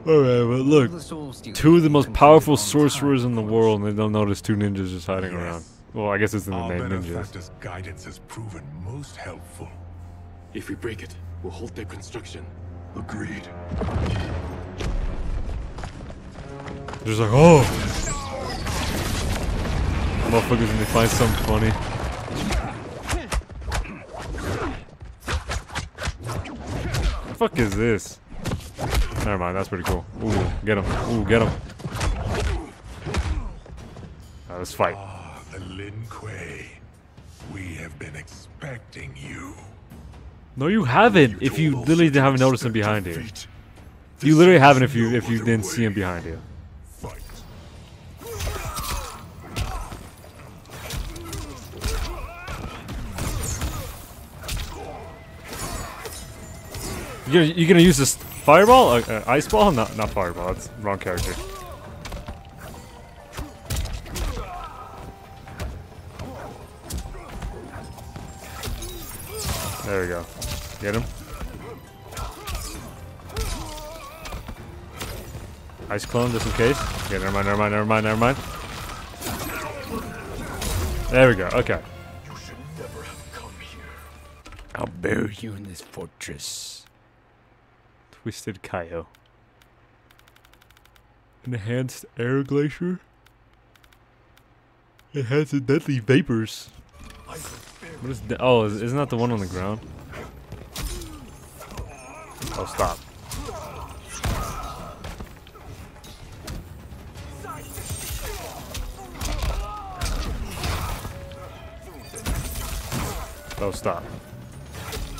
but look. The Soul Stealers Two of the most powerful sorcerers in the world, and they don't notice two ninjas just hiding around. Well, I guess it's in the Our name ninjas. benefactor's guidance has proven most helpful. If we break it, we'll halt their construction. Agreed. Just like, oh! Motherfuckers when they find something funny. The fuck is this? Never mind, that's pretty cool. Ooh, get him. Ooh, get him. Now let's fight. Ah, the Lin Kuei. We have been expecting you. No, you haven't. If you literally haven't noticed him behind you. You literally haven't if you if you didn't see him behind you. You gonna, you gonna use this fireball? Uh, uh, ice ball? Not not fireball. That's wrong character. There we go. Get him. Ice clone, just in case. Okay, never mind, never mind, never mind, never mind. There we go. Okay. I'll bury you in this fortress. Twisted Kaio. Enhanced air glacier. Enhanced deadly vapors. What is? Oh, is, isn't that the one on the ground? Oh, stop. Oh, stop.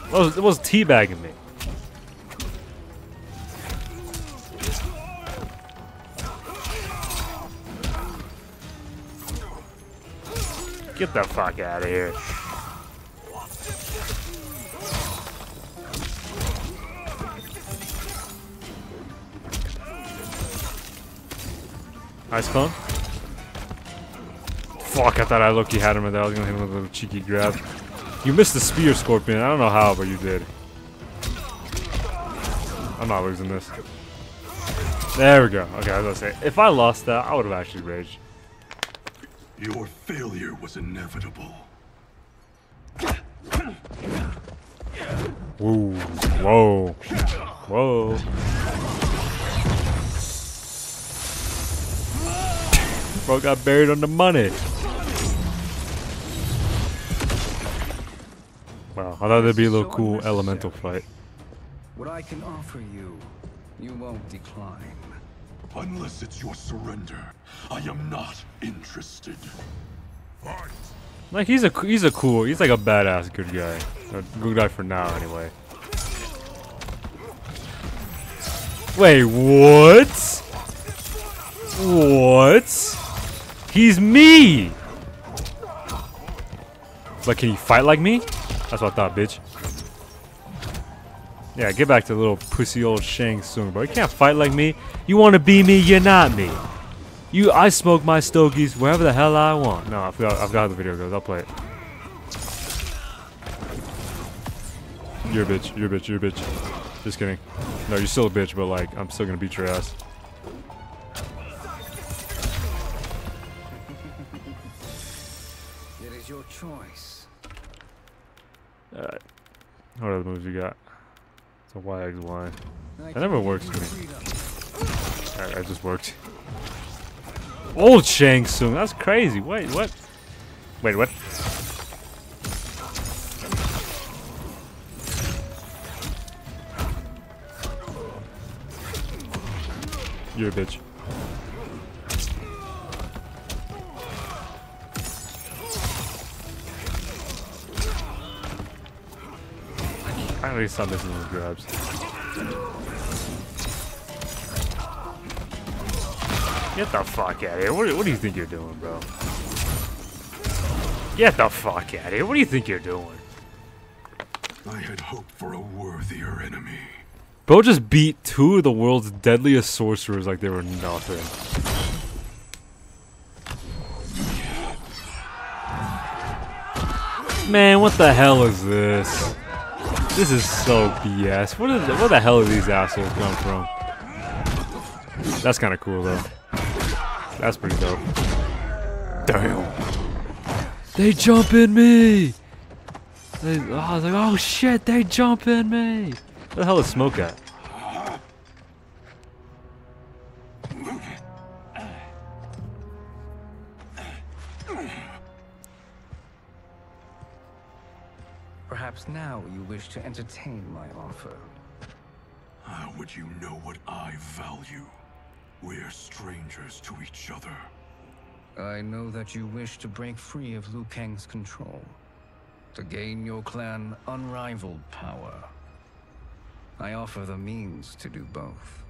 It was, it was teabagging me. Get the fuck out of here. Ice clone? Fuck, I thought I look you had him and I was gonna hit him with a little cheeky grab. You missed the spear, Scorpion. I don't know how, but you did. I'm not losing this. There we go. Okay, I was gonna say, if I lost that, I would have actually raged. Your failure was inevitable. Whoa, whoa, whoa. Bro got buried on the money. Wow, I thought there'd be a little cool elemental fight. What I can offer you, you won't decline. Unless it's your surrender, I am not interested. Like he's a he's a cool he's like a badass good guy, a good guy for now anyway. Wait, what? What? He's me. Like, can he fight like me? That's what I thought, bitch. Yeah, get back to little pussy old Shang Tsung, bro. You can't fight like me. You want to be me, you're not me. You, I smoke my stogies wherever the hell I want. No, I forgot, I forgot how the video goes. I'll play it. You're a bitch. You're a bitch. You're a bitch. Just kidding. No, you're still a bitch, but like, I'm still gonna beat your ass. It is your choice. Alright. What other moves you got? It's a YXY. That never works for me. Alright, that just worked. Old Shang Tsung, that's crazy. Wait, what? Wait, what? You're a bitch. I already stop missing those grabs. Get the fuck out of here. What, what do you think you're doing, bro? Get the fuck out of here. What do you think you're doing? I had hoped for a worthier enemy. Bro just beat two of the world's deadliest sorcerers like they were nothing. Man, what the hell is this? This is so BS. What is where the hell are these assholes come from? That's kind of cool though. That's pretty dope. Damn. They jump in me. They, oh, I was like, oh shit, they jump in me. Where the hell is Smoke at? Perhaps now you wish to entertain my offer. How would you know what I value? We're strangers to each other. I know that you wish to break free of Liu Kang's control. To gain your clan unrivaled power. I offer the means to do both.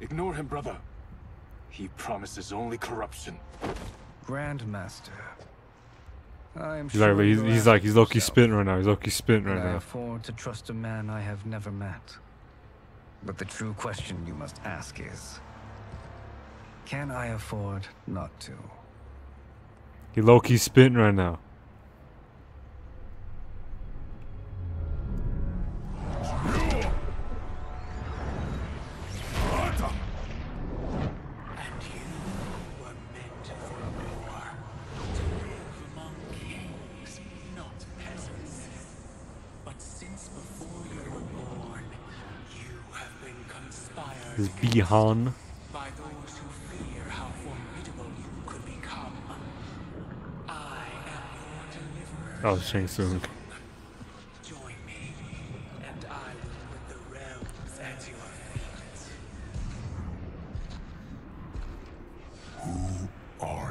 Ignore him, brother. He promises only corruption. Grandmaster. I am He's sure like, he's, he's like, he's low-key spitting right now. He's low-key spitting Can right I now. afford to trust a man I have never met? But the true question you must ask is, can I afford not to? He low-key spitting right now.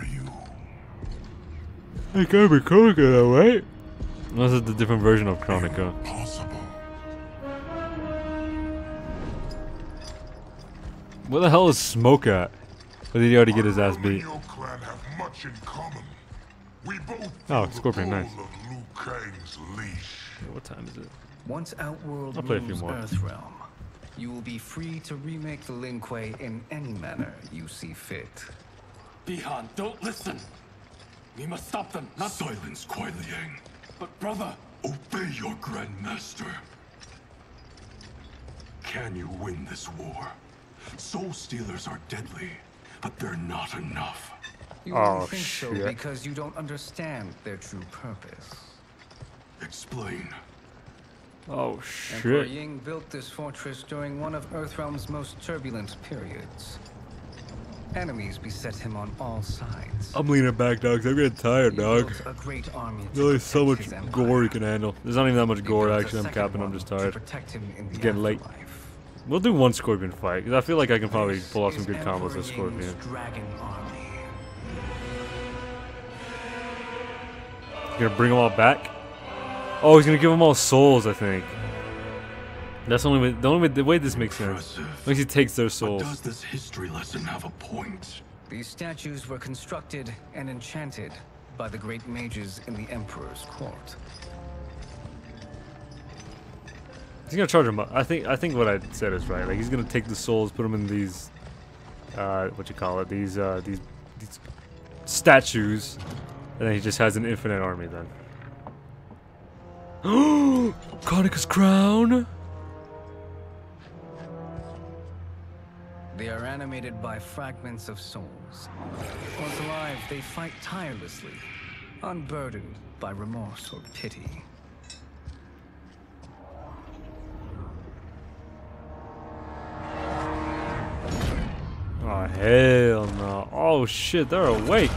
You? Hey, gotta be Kronika though, right? This is the different version of Kronika. Where the hell is Smoke at? Or did he already get his ass beat? Your clan have much in common. We both Oh, feel Scorpion, nice. pull of Liu Kang's leash. What time is it? Once Outworld I'll play a few rules more. Earthrealm, you will be free to remake the Lin Kuei in any manner you see fit. Bihan, don't listen. We must stop them, not Silence, Kuai Liang. But brother, Obey your Grandmaster. Can you win this war? Soul Stealers are deadly, but they're not enough. You Oh, don't think so because you don't understand their true purpose. explain. Oh Emperor shit. Ying built this fortress during one of Earthrealm's most turbulent periods. Enemies beset him on all sides. I'm leaning back, dog. 'cause I'm getting tired, He dog. a great army to There's only so much protect his empire. gore you can handle. There's not even that much gore, actually. I'm capping. I'm just tired. protect him in It's the getting late. We'll do one Scorpion fight, because I feel like I can probably pull off some good combos with Scorpion. Dragon army. He's gonna bring them all back? Oh, he's gonna give them all souls, I think. That's the only way, the only way, the way this makes sense. Once he takes their souls. Does this history lesson have a point? These statues were constructed and enchanted by the great mages in the Emperor's court. He's gonna charge them up. I think I think what I said is right. Like he's gonna take the souls, put them in these, uh, what you call it? These uh, these these statues, and then he just has an infinite army then. Oh, Kronika's crown. They are animated by fragments of souls. Once alive, they fight tirelessly, unburdened by remorse or pity. Hell no! Oh shit, they're awake.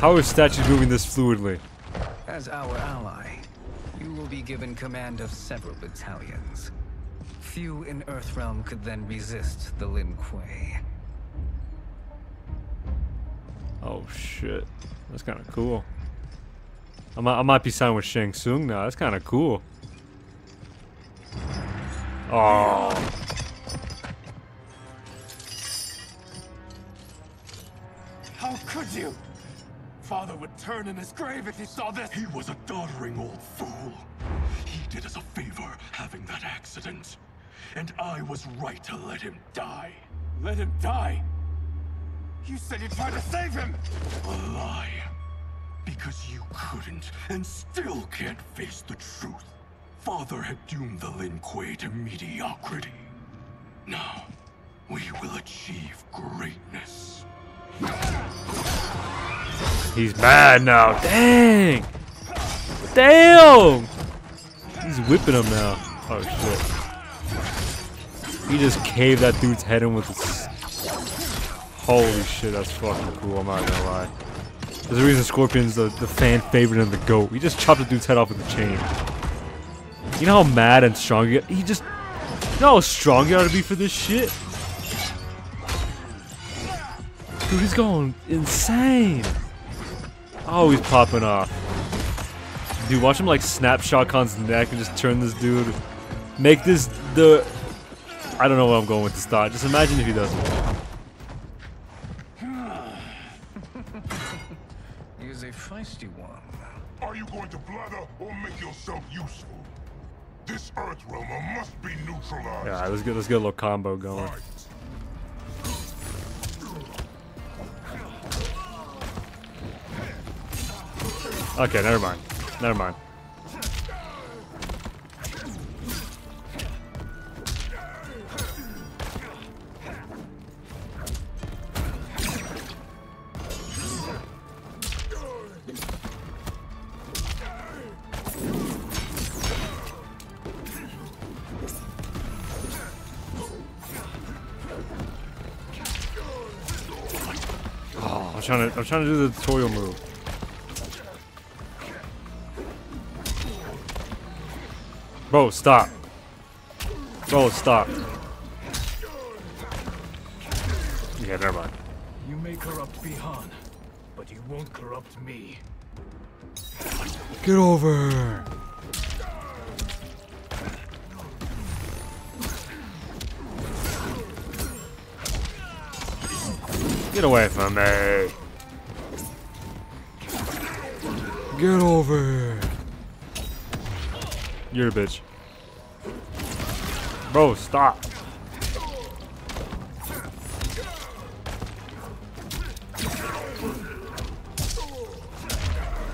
How are statues moving this fluidly? As our ally, you will be given command of several battalions. Few in Earthrealm could then resist the Lin Kuei. Oh shit, that's kind of cool. I might, I might be signed with Shang Tsung now. That's kind of cool. Oh, How could you? Father would turn in his grave if he saw this. He was a doddering old fool. He did us a favor having that accident. And I was right to let him die. Let him die? You said you tried to save him! A lie. Because you couldn't and still can't face the truth. Father had doomed the Lin Kuei to mediocrity. Now, we will achieve greatness. he's mad now. Dang. Damn. He's whipping him now. Oh shit. He just caved that dude's head in with his. Holy shit, that's fucking cool. I'm not gonna lie. There's a reason Scorpion's the, the fan favorite and the goat. He just chopped the dude's head off with a chain. You know how mad and strong you? He just. You know how strong you gotta be for this shit? Dude, he's going insane. Oh, he's popping off. Dude, watch him like snap Shao Kahn's neck and just turn this dude. Make this the. I don't know where I'm going with this thought. Just imagine if he doesn't. He is a feisty one. Are you going to blather or make yourself useful? This Earth realmer must be neutralized. Yeah, let's get let's get a little combo going. Okay, never mind. Never mind. Trying to I'm trying to do the tutorial move. Bro, stop. Bro, stop. Yeah, never mind. You may corrupt Bihan, but you won't corrupt me. Get over. Get away from me. Get over. here. You're a bitch. Bro, stop.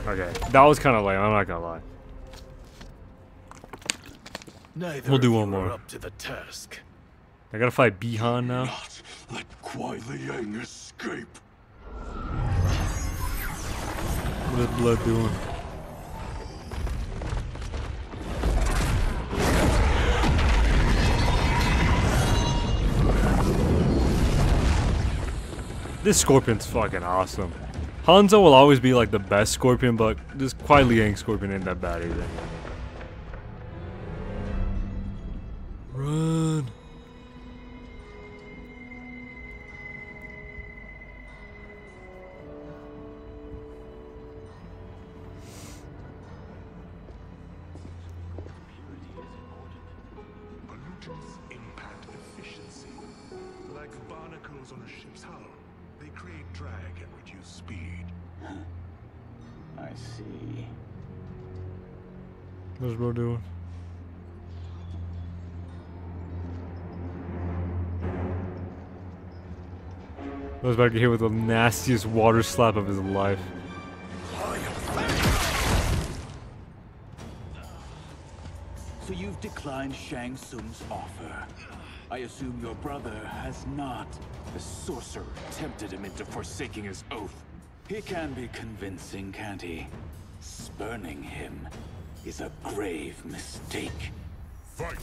Okay, that was kind of lame. I'm not gonna lie. Neither We'll do one more. up to the task. I gotta fight Bihan now. Let Kuai Liang escape. What is blood doing? This scorpion's fucking awesome. Hanzo will always be like the best scorpion, but this Kuai Liang scorpion ain't that bad either. Run. What's bro doing? Goes back here with the nastiest water slap of his life. So you've declined Shang Tsung's offer. I assume your brother has not. The sorcerer tempted him into forsaking his oath. He can be convincing, can't he? Spurning him is a grave mistake. Fight!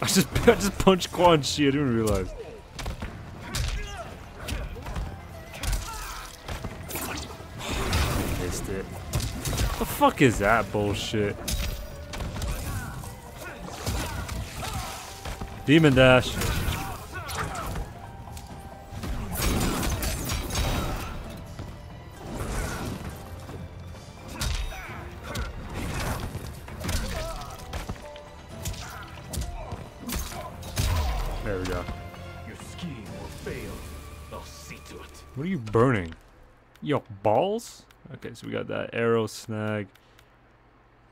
I just I just punched Quan Chi. I didn't realize. Missed it. The fuck is that bullshit? Demon dash. Burning? Yo, balls? Okay, so we got that arrow snag.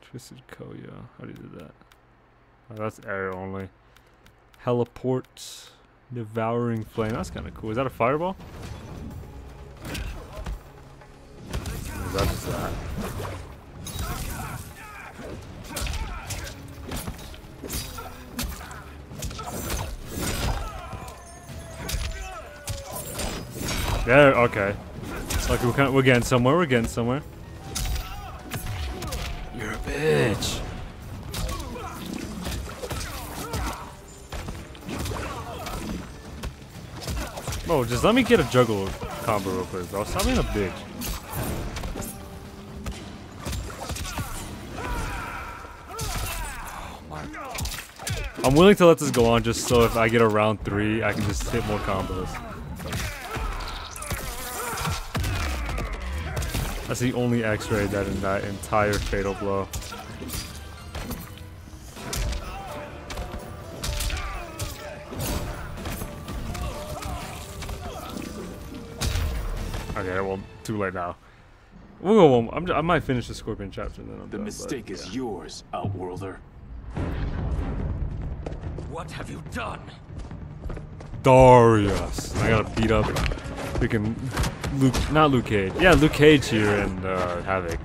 Twisted Koya. How do you do that? Oh, that's arrow only. Hellport. Devouring flame. That's kind of cool. Is that a fireball? Is that There, okay. Like we're, we're getting somewhere, we're getting somewhere. You're a bitch. Bro, just let me get a juggle combo real quick, bro. Stop being a bitch. I'm willing to let this go on just so if I get a round three, I can just hit more combos. That's the only X-ray that in that entire fatal blow. Okay, well, too late now. We'll go one. I'm, I might finish the Scorpion chapter and then I'm The done, but, mistake is yeah. yours, Outworlder. What have you done? Darius. I gotta beat up freaking Luke, not Luke Cage. Yeah, Luke Cage here and uh, Havik.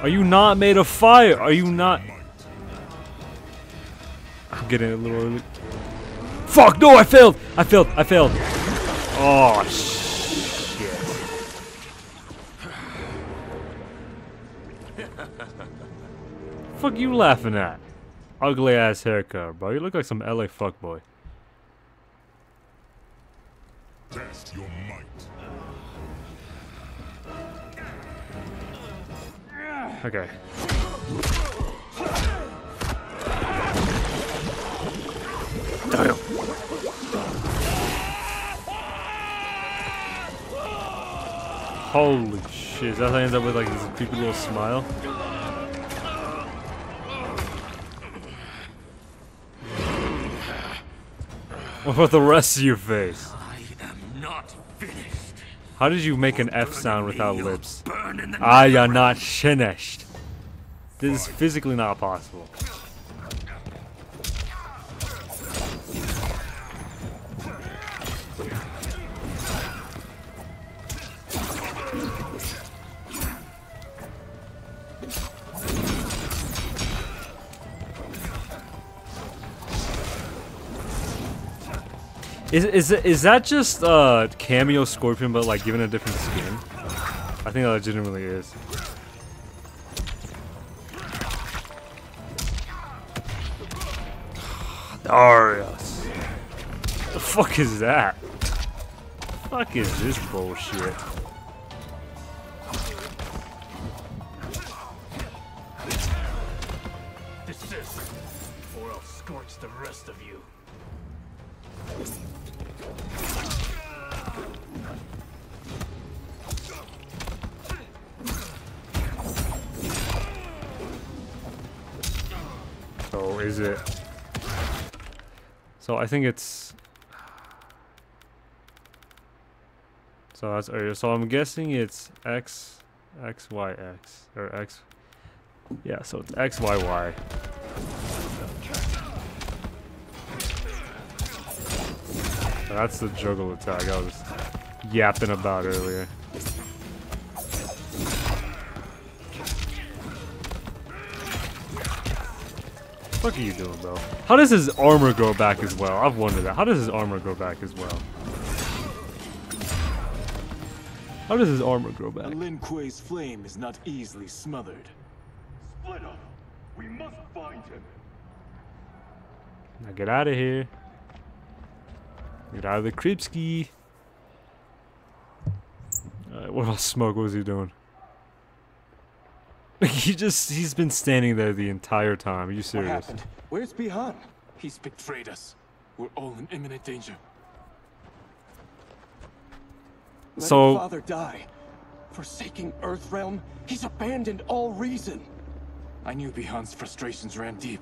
Are you not made of fire? Are you not? I'm getting a little. Fuck! No, I failed! I failed! I failed! Oh, shit. Fuck you laughing at? Ugly ass haircut, bro. You look like some LA fuckboy. Test your might. Okay. Damn. Holy shit. That ends up with like this creepy little smile? What about the rest of your face? Not finished. How did you make an F sound without lips? I am ah, not finished. This is physically not possible. Is is is that just uh cameo Scorpion but like given a different skin? I think that legitimately is. Darius. The fuck is that? The fuck is this bullshit? So is it? So I think it's. So that's uh, so I'm guessing it's x, x y x or x. Yeah, so it's x y y. That's the juggle attack I was yapping about earlier. What are you doing, bro? How does his armor grow back as well? I've wondered that. How does his armor grow back as well? How does his armor grow back? Lin Kuei's flame is not easily smothered. Split up! We must find him! Now get out of here. Get out of the Kripski. Alright, what about Smoke? What was he doing? he just, he's been standing there the entire time. Are you serious? What serious? happened? Where's Bihan? He's betrayed us. We're all in imminent danger. Letting So- father die. Forsaking Earthrealm, he's abandoned all reason. I knew Bihan's frustrations ran deep,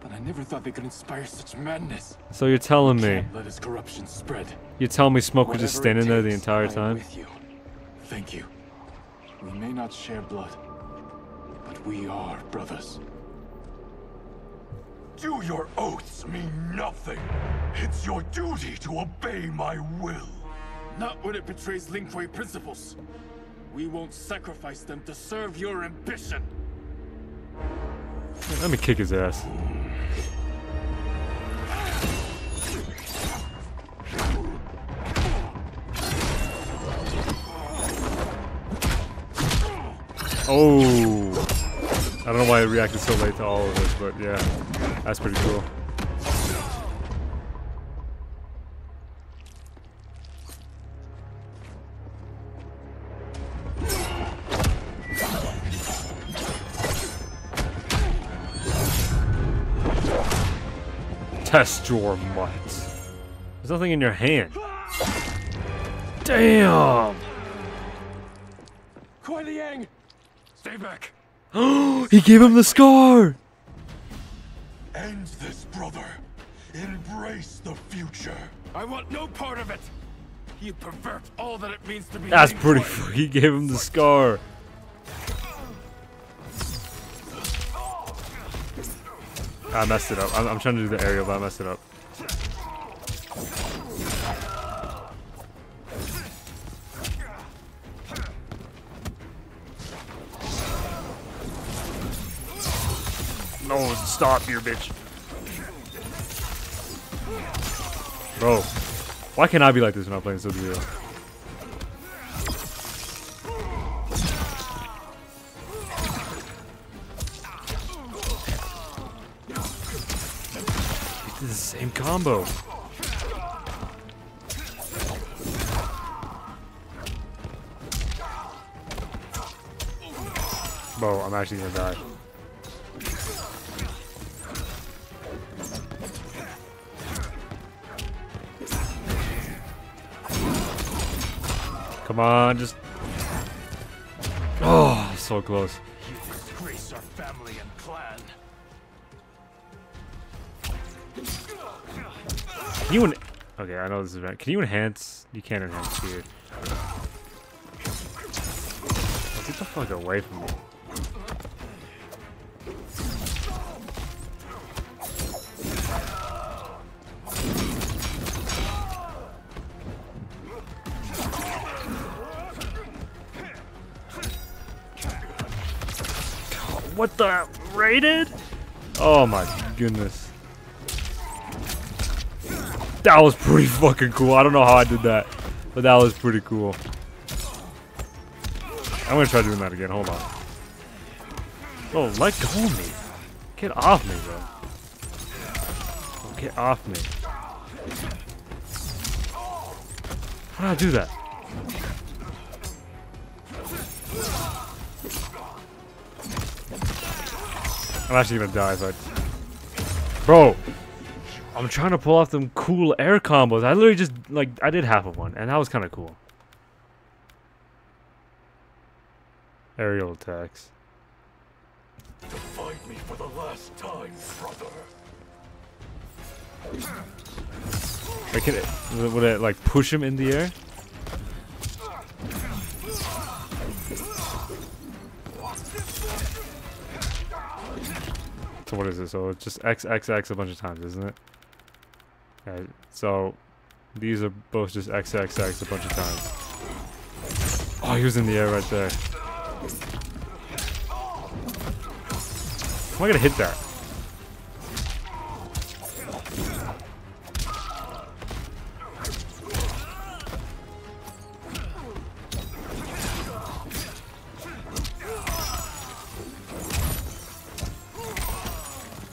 but I never thought they could inspire such madness. So you're telling me, let his corruption spread. you're telling me Smoke was just Whatever it standing there the entire time? with you. Thank you. We may not share blood, but we are brothers. Do your oaths mean nothing? It's your duty to obey my will. Not when it betrays Lin Kuei principles. We won't sacrifice them to serve your ambition. Let me kick his ass. Oh! I don't know why I reacted so late to all of this, but yeah, that's pretty cool. Test your might. There's nothing in your hand. Damn! Kuai Liang! Stay back. he gave him the scar! End this, brother. Embrace the future. I want no part of it. You pervert all that it means to be. That's pretty. Kuei. He gave him the scar. I messed it up. I'm, I'm trying to do the aerial, but I messed it up. Stop here, bitch. Bro, why can't I be like this when I'm playing Sub-Zero? It's the same combo. Bro, I'm actually gonna die. Come on, just. Oh, so close. You disgrace our family and clan. Can you Okay, I know this is right. Can you enhance? You can't enhance here. Get the fuck away from me. The? Rated? Oh my goodness. That was pretty fucking cool. I don't know how I did that, but that was pretty cool. I'm gonna try doing that again. Hold on. Oh, let go of me. Get off me, bro. Oh, get off me. How did I do that? I'm actually gonna die if I... Bro! I'm trying to pull off them cool air combos. I literally just, like, I did half of one, and that was kind of cool. Aerial attacks. Me for the last time, brother. I can it, would it like push him in the air? So what is it? So it's just X X X a bunch of times, isn't it? Okay, so these are both just X X X a bunch of times. Oh, he was in the air right there. Am I gonna hit that?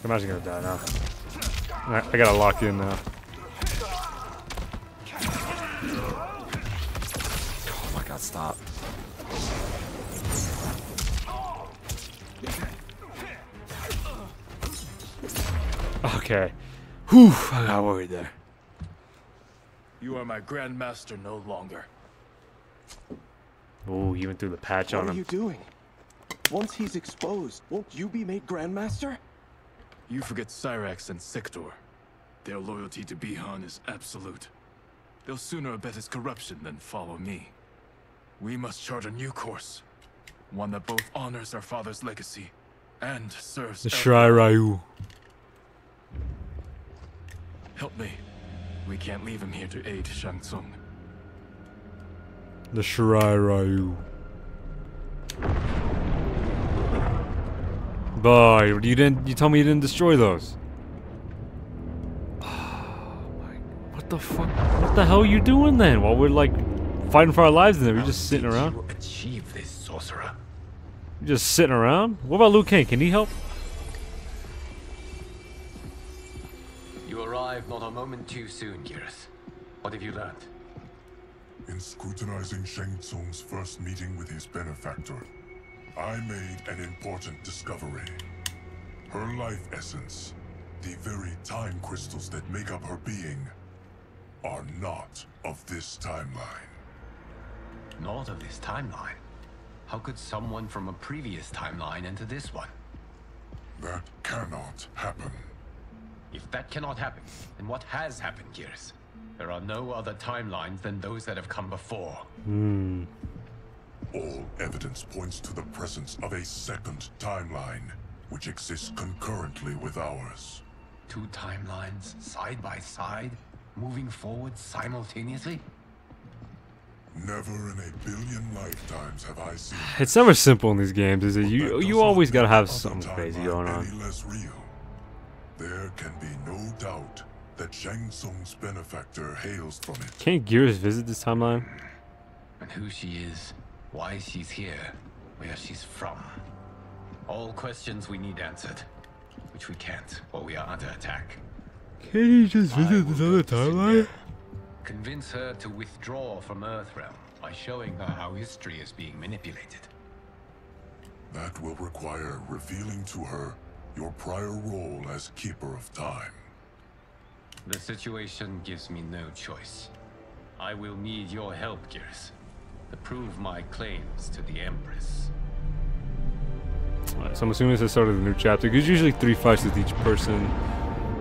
I'm actually gonna die now. I, I gotta lock in now. Oh my god, stop. Okay. Whew, I got worried there. You are my grandmaster no longer. Oh, you went through the patch what on him. What are you doing? Once he's exposed, won't you be made Grandmaster? You forget Cyrax and Sektor. Their loyalty to Bihan is absolute. They'll sooner abet his corruption than follow me. We must chart a new course. One that both honors our father's legacy and serves The everyone. Shirai Ryu. Help me. We can't leave him here to aid Shang Tsung. The Shirai Ryu. Boy, you didn't. You told me you didn't destroy those. What the fuck? What the hell are you doing then? While we're like fighting for our lives in there, we're just sitting around. Achieve this, sorcerer. You're just sitting around. What about Liu Kang? Can he help? You arrived not a moment too soon, Geras. What have you learned? In scrutinizing Shang Tsung's first meeting with his benefactor, I made an important discovery. Her life essence, the very time crystals that make up her being, are not of this timeline. Not of this timeline. How could someone from a previous timeline enter this one? That cannot happen. If that cannot happen, then what has happened, Geras? There are no other timelines than those that have come before. Hmm. All evidence points to the presence of a second timeline, which exists concurrently with ours. Two timelines, side by side, moving forward simultaneously? Never in a billion lifetimes have I seen It's never simple in these games, is it? You you always gotta have something crazy going on. less real. There can be no doubt that Shang Tsung's benefactor hails from it. Can't Geras visit this timeline? And who she is, why she's here, where she's from. All questions we need answered, which we can't while we are under attack. Can you just visit this other timeline? Convince her to withdraw from Earthrealm by showing her how history is being manipulated. That will require revealing to her your prior role as Keeper of Time. The situation gives me no choice. I will need your help, Geras, to prove my claims to the Empress. Alright, so I'm assuming this is sort of the new chapter. Because usually three fights with each person.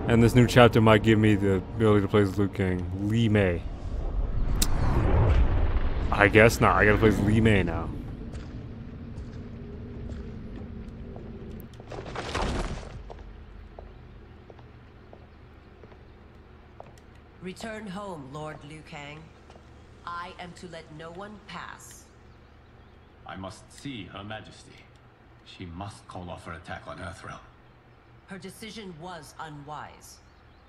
And this new chapter might give me the ability to play as Liu Kang. Li Mei. I guess not. I gotta play as Li Mei now. Return home, Lord Liu Kang. I am to let no one pass. I must see Her Majesty. She must call off her attack on Earthrealm. Her decision was unwise.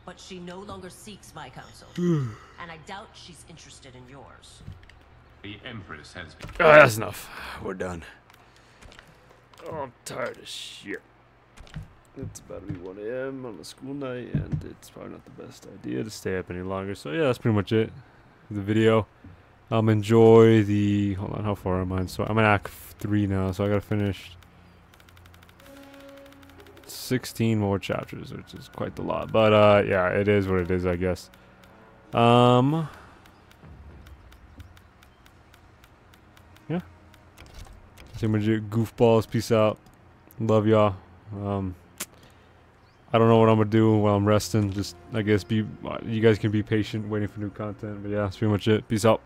But she no longer seeks my counsel. and I doubt she's interested in yours. The Empress has been. Oh, that's enough. We're done. Oh, I'm tired of shit. It's about to be 1 a.m. on a school night, and it's probably not the best idea to stay up any longer. So yeah, that's pretty much it. The video. Um, enjoy the. Hold on, how far am I? So I'm in Act three now, so I gotta finish 16 more chapters, which is quite a lot. But uh, yeah, it is what it is, I guess. Um. Yeah. Same with you, goofballs. Peace out. Love y'all. Um. I don't know what I'm gonna do while I'm resting. Just, I guess, be. You guys can be patient, waiting for new content. But yeah, that's pretty much it. Peace out.